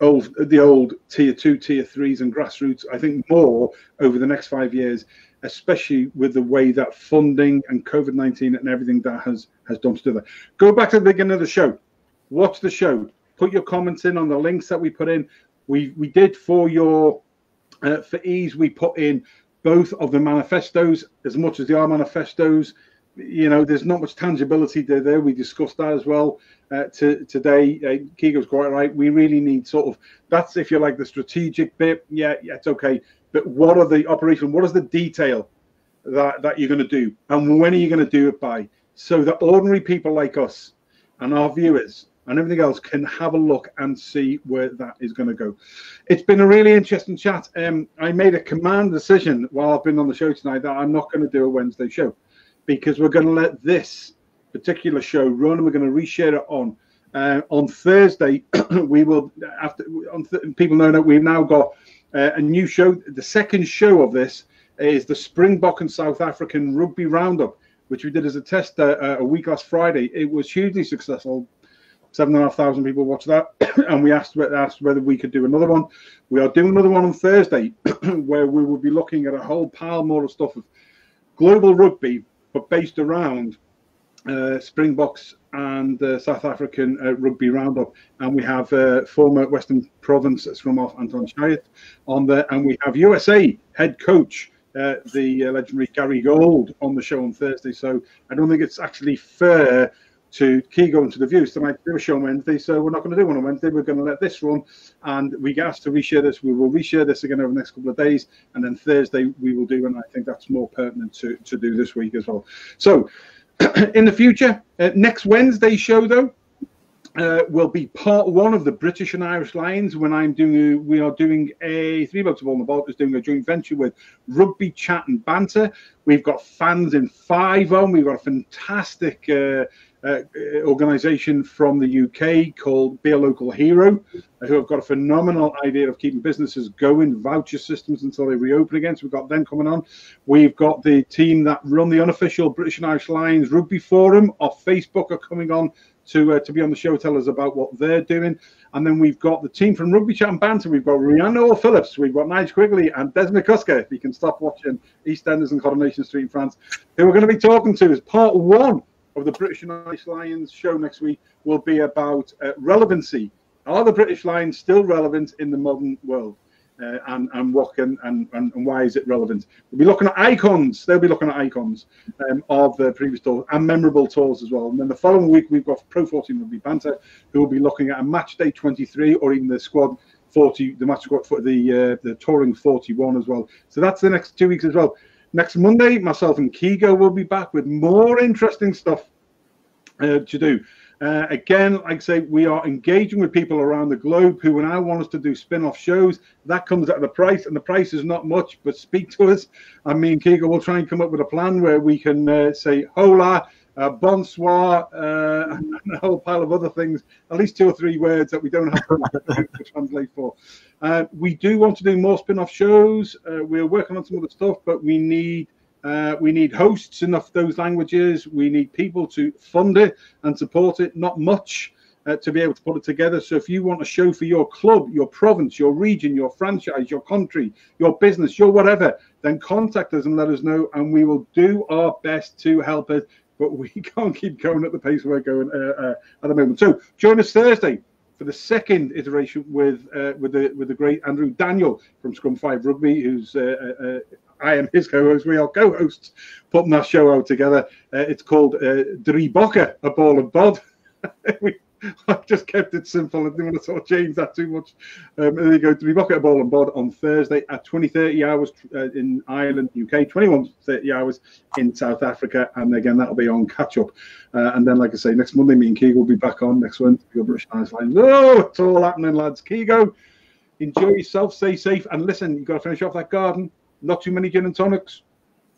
old the old tier two, tier threes, and grassroots. I think more over the next five years, especially with the way that funding and COVID nineteen and everything that has has done to that. Go back to the beginning of the show, watch the show, put your comments in on the links that we put in. We we did for your uh, for ease, we put in both of the manifestos as much as they are manifestos. You know, there's not much tangibility there. there. We discussed that as well uh, to, today. Uh, Keego's quite right. We really need sort of that's if you like the strategic bit. Yeah, yeah, it's okay. But what are the operation? What is the detail that that you're going to do, and when are you going to do it by? So that ordinary people like us and our viewers and everything else can have a look and see where that is going to go. It's been a really interesting chat. Um, I made a command decision while I've been on the show tonight that I'm not going to do a Wednesday show because we're going to let this particular show run. And we're going to reshare it on. Uh, on Thursday, (clears throat) we will after th- people know that we've now got uh, a new show. The second show of this is the Springbok and South African Rugby Roundup, which we did as a test uh, uh a week last Friday. It was hugely successful seven and a half thousand people watched that, (clears throat) and we asked asked whether we could do another one. We are doing another one on Thursday, (clears throat) where we will be looking at a whole pile more of stuff of global rugby, but based around uh, Springboks and uh, South African uh, rugby roundup, and we have uh, former Western Province scrum-half Anton Shyatt on there, and we have USA head coach. Uh, the uh, legendary Gary Gold on the show on Thursday. So I don't think it's actually fair to Keego and to the views tonight. Do a show on Wednesday, so we're not going to do one on Wednesday. We're going to let this run, and we get asked to reshare this. We will reshare this again over the next couple of days, and then Thursday we will do, and I think that's more pertinent to, to do this week as well. So, (clears throat) in the future, uh, next Wednesday show though, uh, will be part one of the British and Irish Lions when I'm doing. We are doing a three boats of all the boat is doing a joint venture with Rugby Chat and Banter. We've got fans in five on. We've got a fantastic uh, uh, organisation from the UK called Be a Local Hero, who have got a phenomenal idea of keeping businesses going, voucher systems until they reopen again. So we've got them coming on. We've got the team that run the unofficial British and Irish Lions Rugby Forum off Facebook are coming on to uh, to be on the show, tell us about what they're doing. And then we've got the team from Rugby Chat and Banter. We've got Rihanna Phillips, we've got Nigel Quigley, and Des McCusker, if you can stop watching EastEnders and Coronation Street in France, who we're going to be talking to as part one of the British and Irish Lions show next week will be about uh, relevancy. Are the British Lions still relevant in the modern world? Uh, and and can and, and, and why is it relevant? We'll be looking at icons. They'll be looking at icons um, of the previous tours and memorable tours as well. And then the following week we've got Pro 14 Rugby Banter, who will be looking at a match day 23 or even the squad 40, the match squad for the uh, the touring 41 as well. So that's the next two weeks as well. Next Monday, myself and Keego will be back with more interesting stuff uh, to do. Uh, again, like I say, we are engaging with people around the globe who now want us to do spin-off shows. That comes at the price, and the price is not much, but speak to us. I mean, Keego will try and come up with a plan where we can uh, say hola, uh, bonsoir, uh, (laughs) and a whole pile of other things, at least two or three words that we don't have (laughs) to, translate for. Uh, we do want to do more spin-off shows. Uh, we're working on some other stuff, but we need uh, we need hosts in those languages. We need people to fund it and support it. Not much uh, to be able to put it together. So if you want a show for your club, your province, your region, your franchise, your country, your business, your whatever, then contact us and let us know, and we will do our best to help it. But we (laughs) can't keep going at the pace we're going uh, uh at the moment. So join us Thursday for the second iteration with uh, with the with the great Andrew Daniel from Scrum Five Rugby, who's uh, uh, I am his co-host. We are co-hosts putting that show out together. Uh, it's called uh, a ball of bod. (laughs) we, I've just kept it simple. I didn't want to sort of change that too much. Um, there you go. Drie Bokke, a ball and bod on Thursday at 20, 30 hours uh, in Ireland, UK, 21, 30 hours in South Africa. And again, that'll be on catch up. Uh, and then, like I say, next Monday, me and Keego will be back on next Wednesday. British Irish Lions. Oh, it's all happening, lads. Keego, enjoy yourself, stay safe. And listen, you've got to finish off that garden not too many gin and tonics.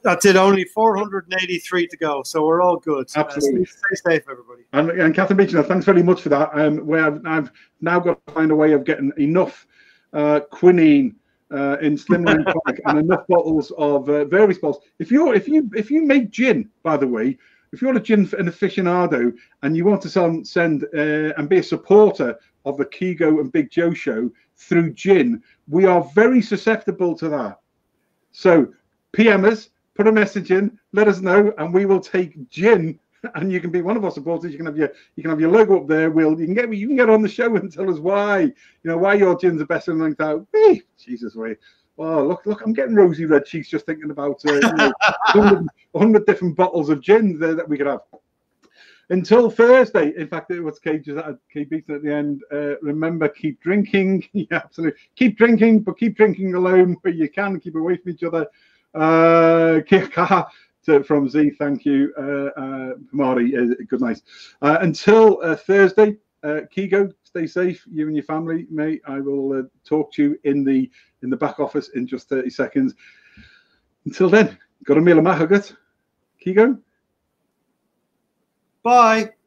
That's it. Only 483 to go, so we're all good. Absolutely. Uh, stay safe, everybody. And, and Catherine Beechner, thanks very much for that. Um, where I've, I've, now got to find a way of getting enough uh, quinine uh, in slimline tonic and enough bottles of uh, various bottles. If you if you if you make gin, by the way, if you're a gin an aficionado and you want to send, send uh, and be a supporter of the Keego and Big Joe show through gin, we are very susceptible to that. So PM us, put a message in, let us know, and we will take gin. (laughs) And you can be one of our supporters. You can have your you can have your logo up there. We'll you can get you can get on the show and (laughs) tell us why you know why your gins are better than like that. Hey, Jesus way. Oh look look, I'm getting rosy red cheeks just thinking about uh, you know, (laughs) 100, 100 different bottles of gin there that we could have until Thursday. In fact, it was Kate just Kate Beaton at the end. Uh, remember, keep drinking. (laughs) yeah, absolutely. Keep drinking, but keep drinking alone where you can. Keep away from each other. Uh, to, from Z, thank you. Uh, uh, Mari, uh, good night. Uh, until uh, Thursday, uh, Keego, stay safe. You and your family, mate. I will uh, talk to you in the in the back office in just 30 seconds. Until then, got a meal of mahagut. Keego. Bye.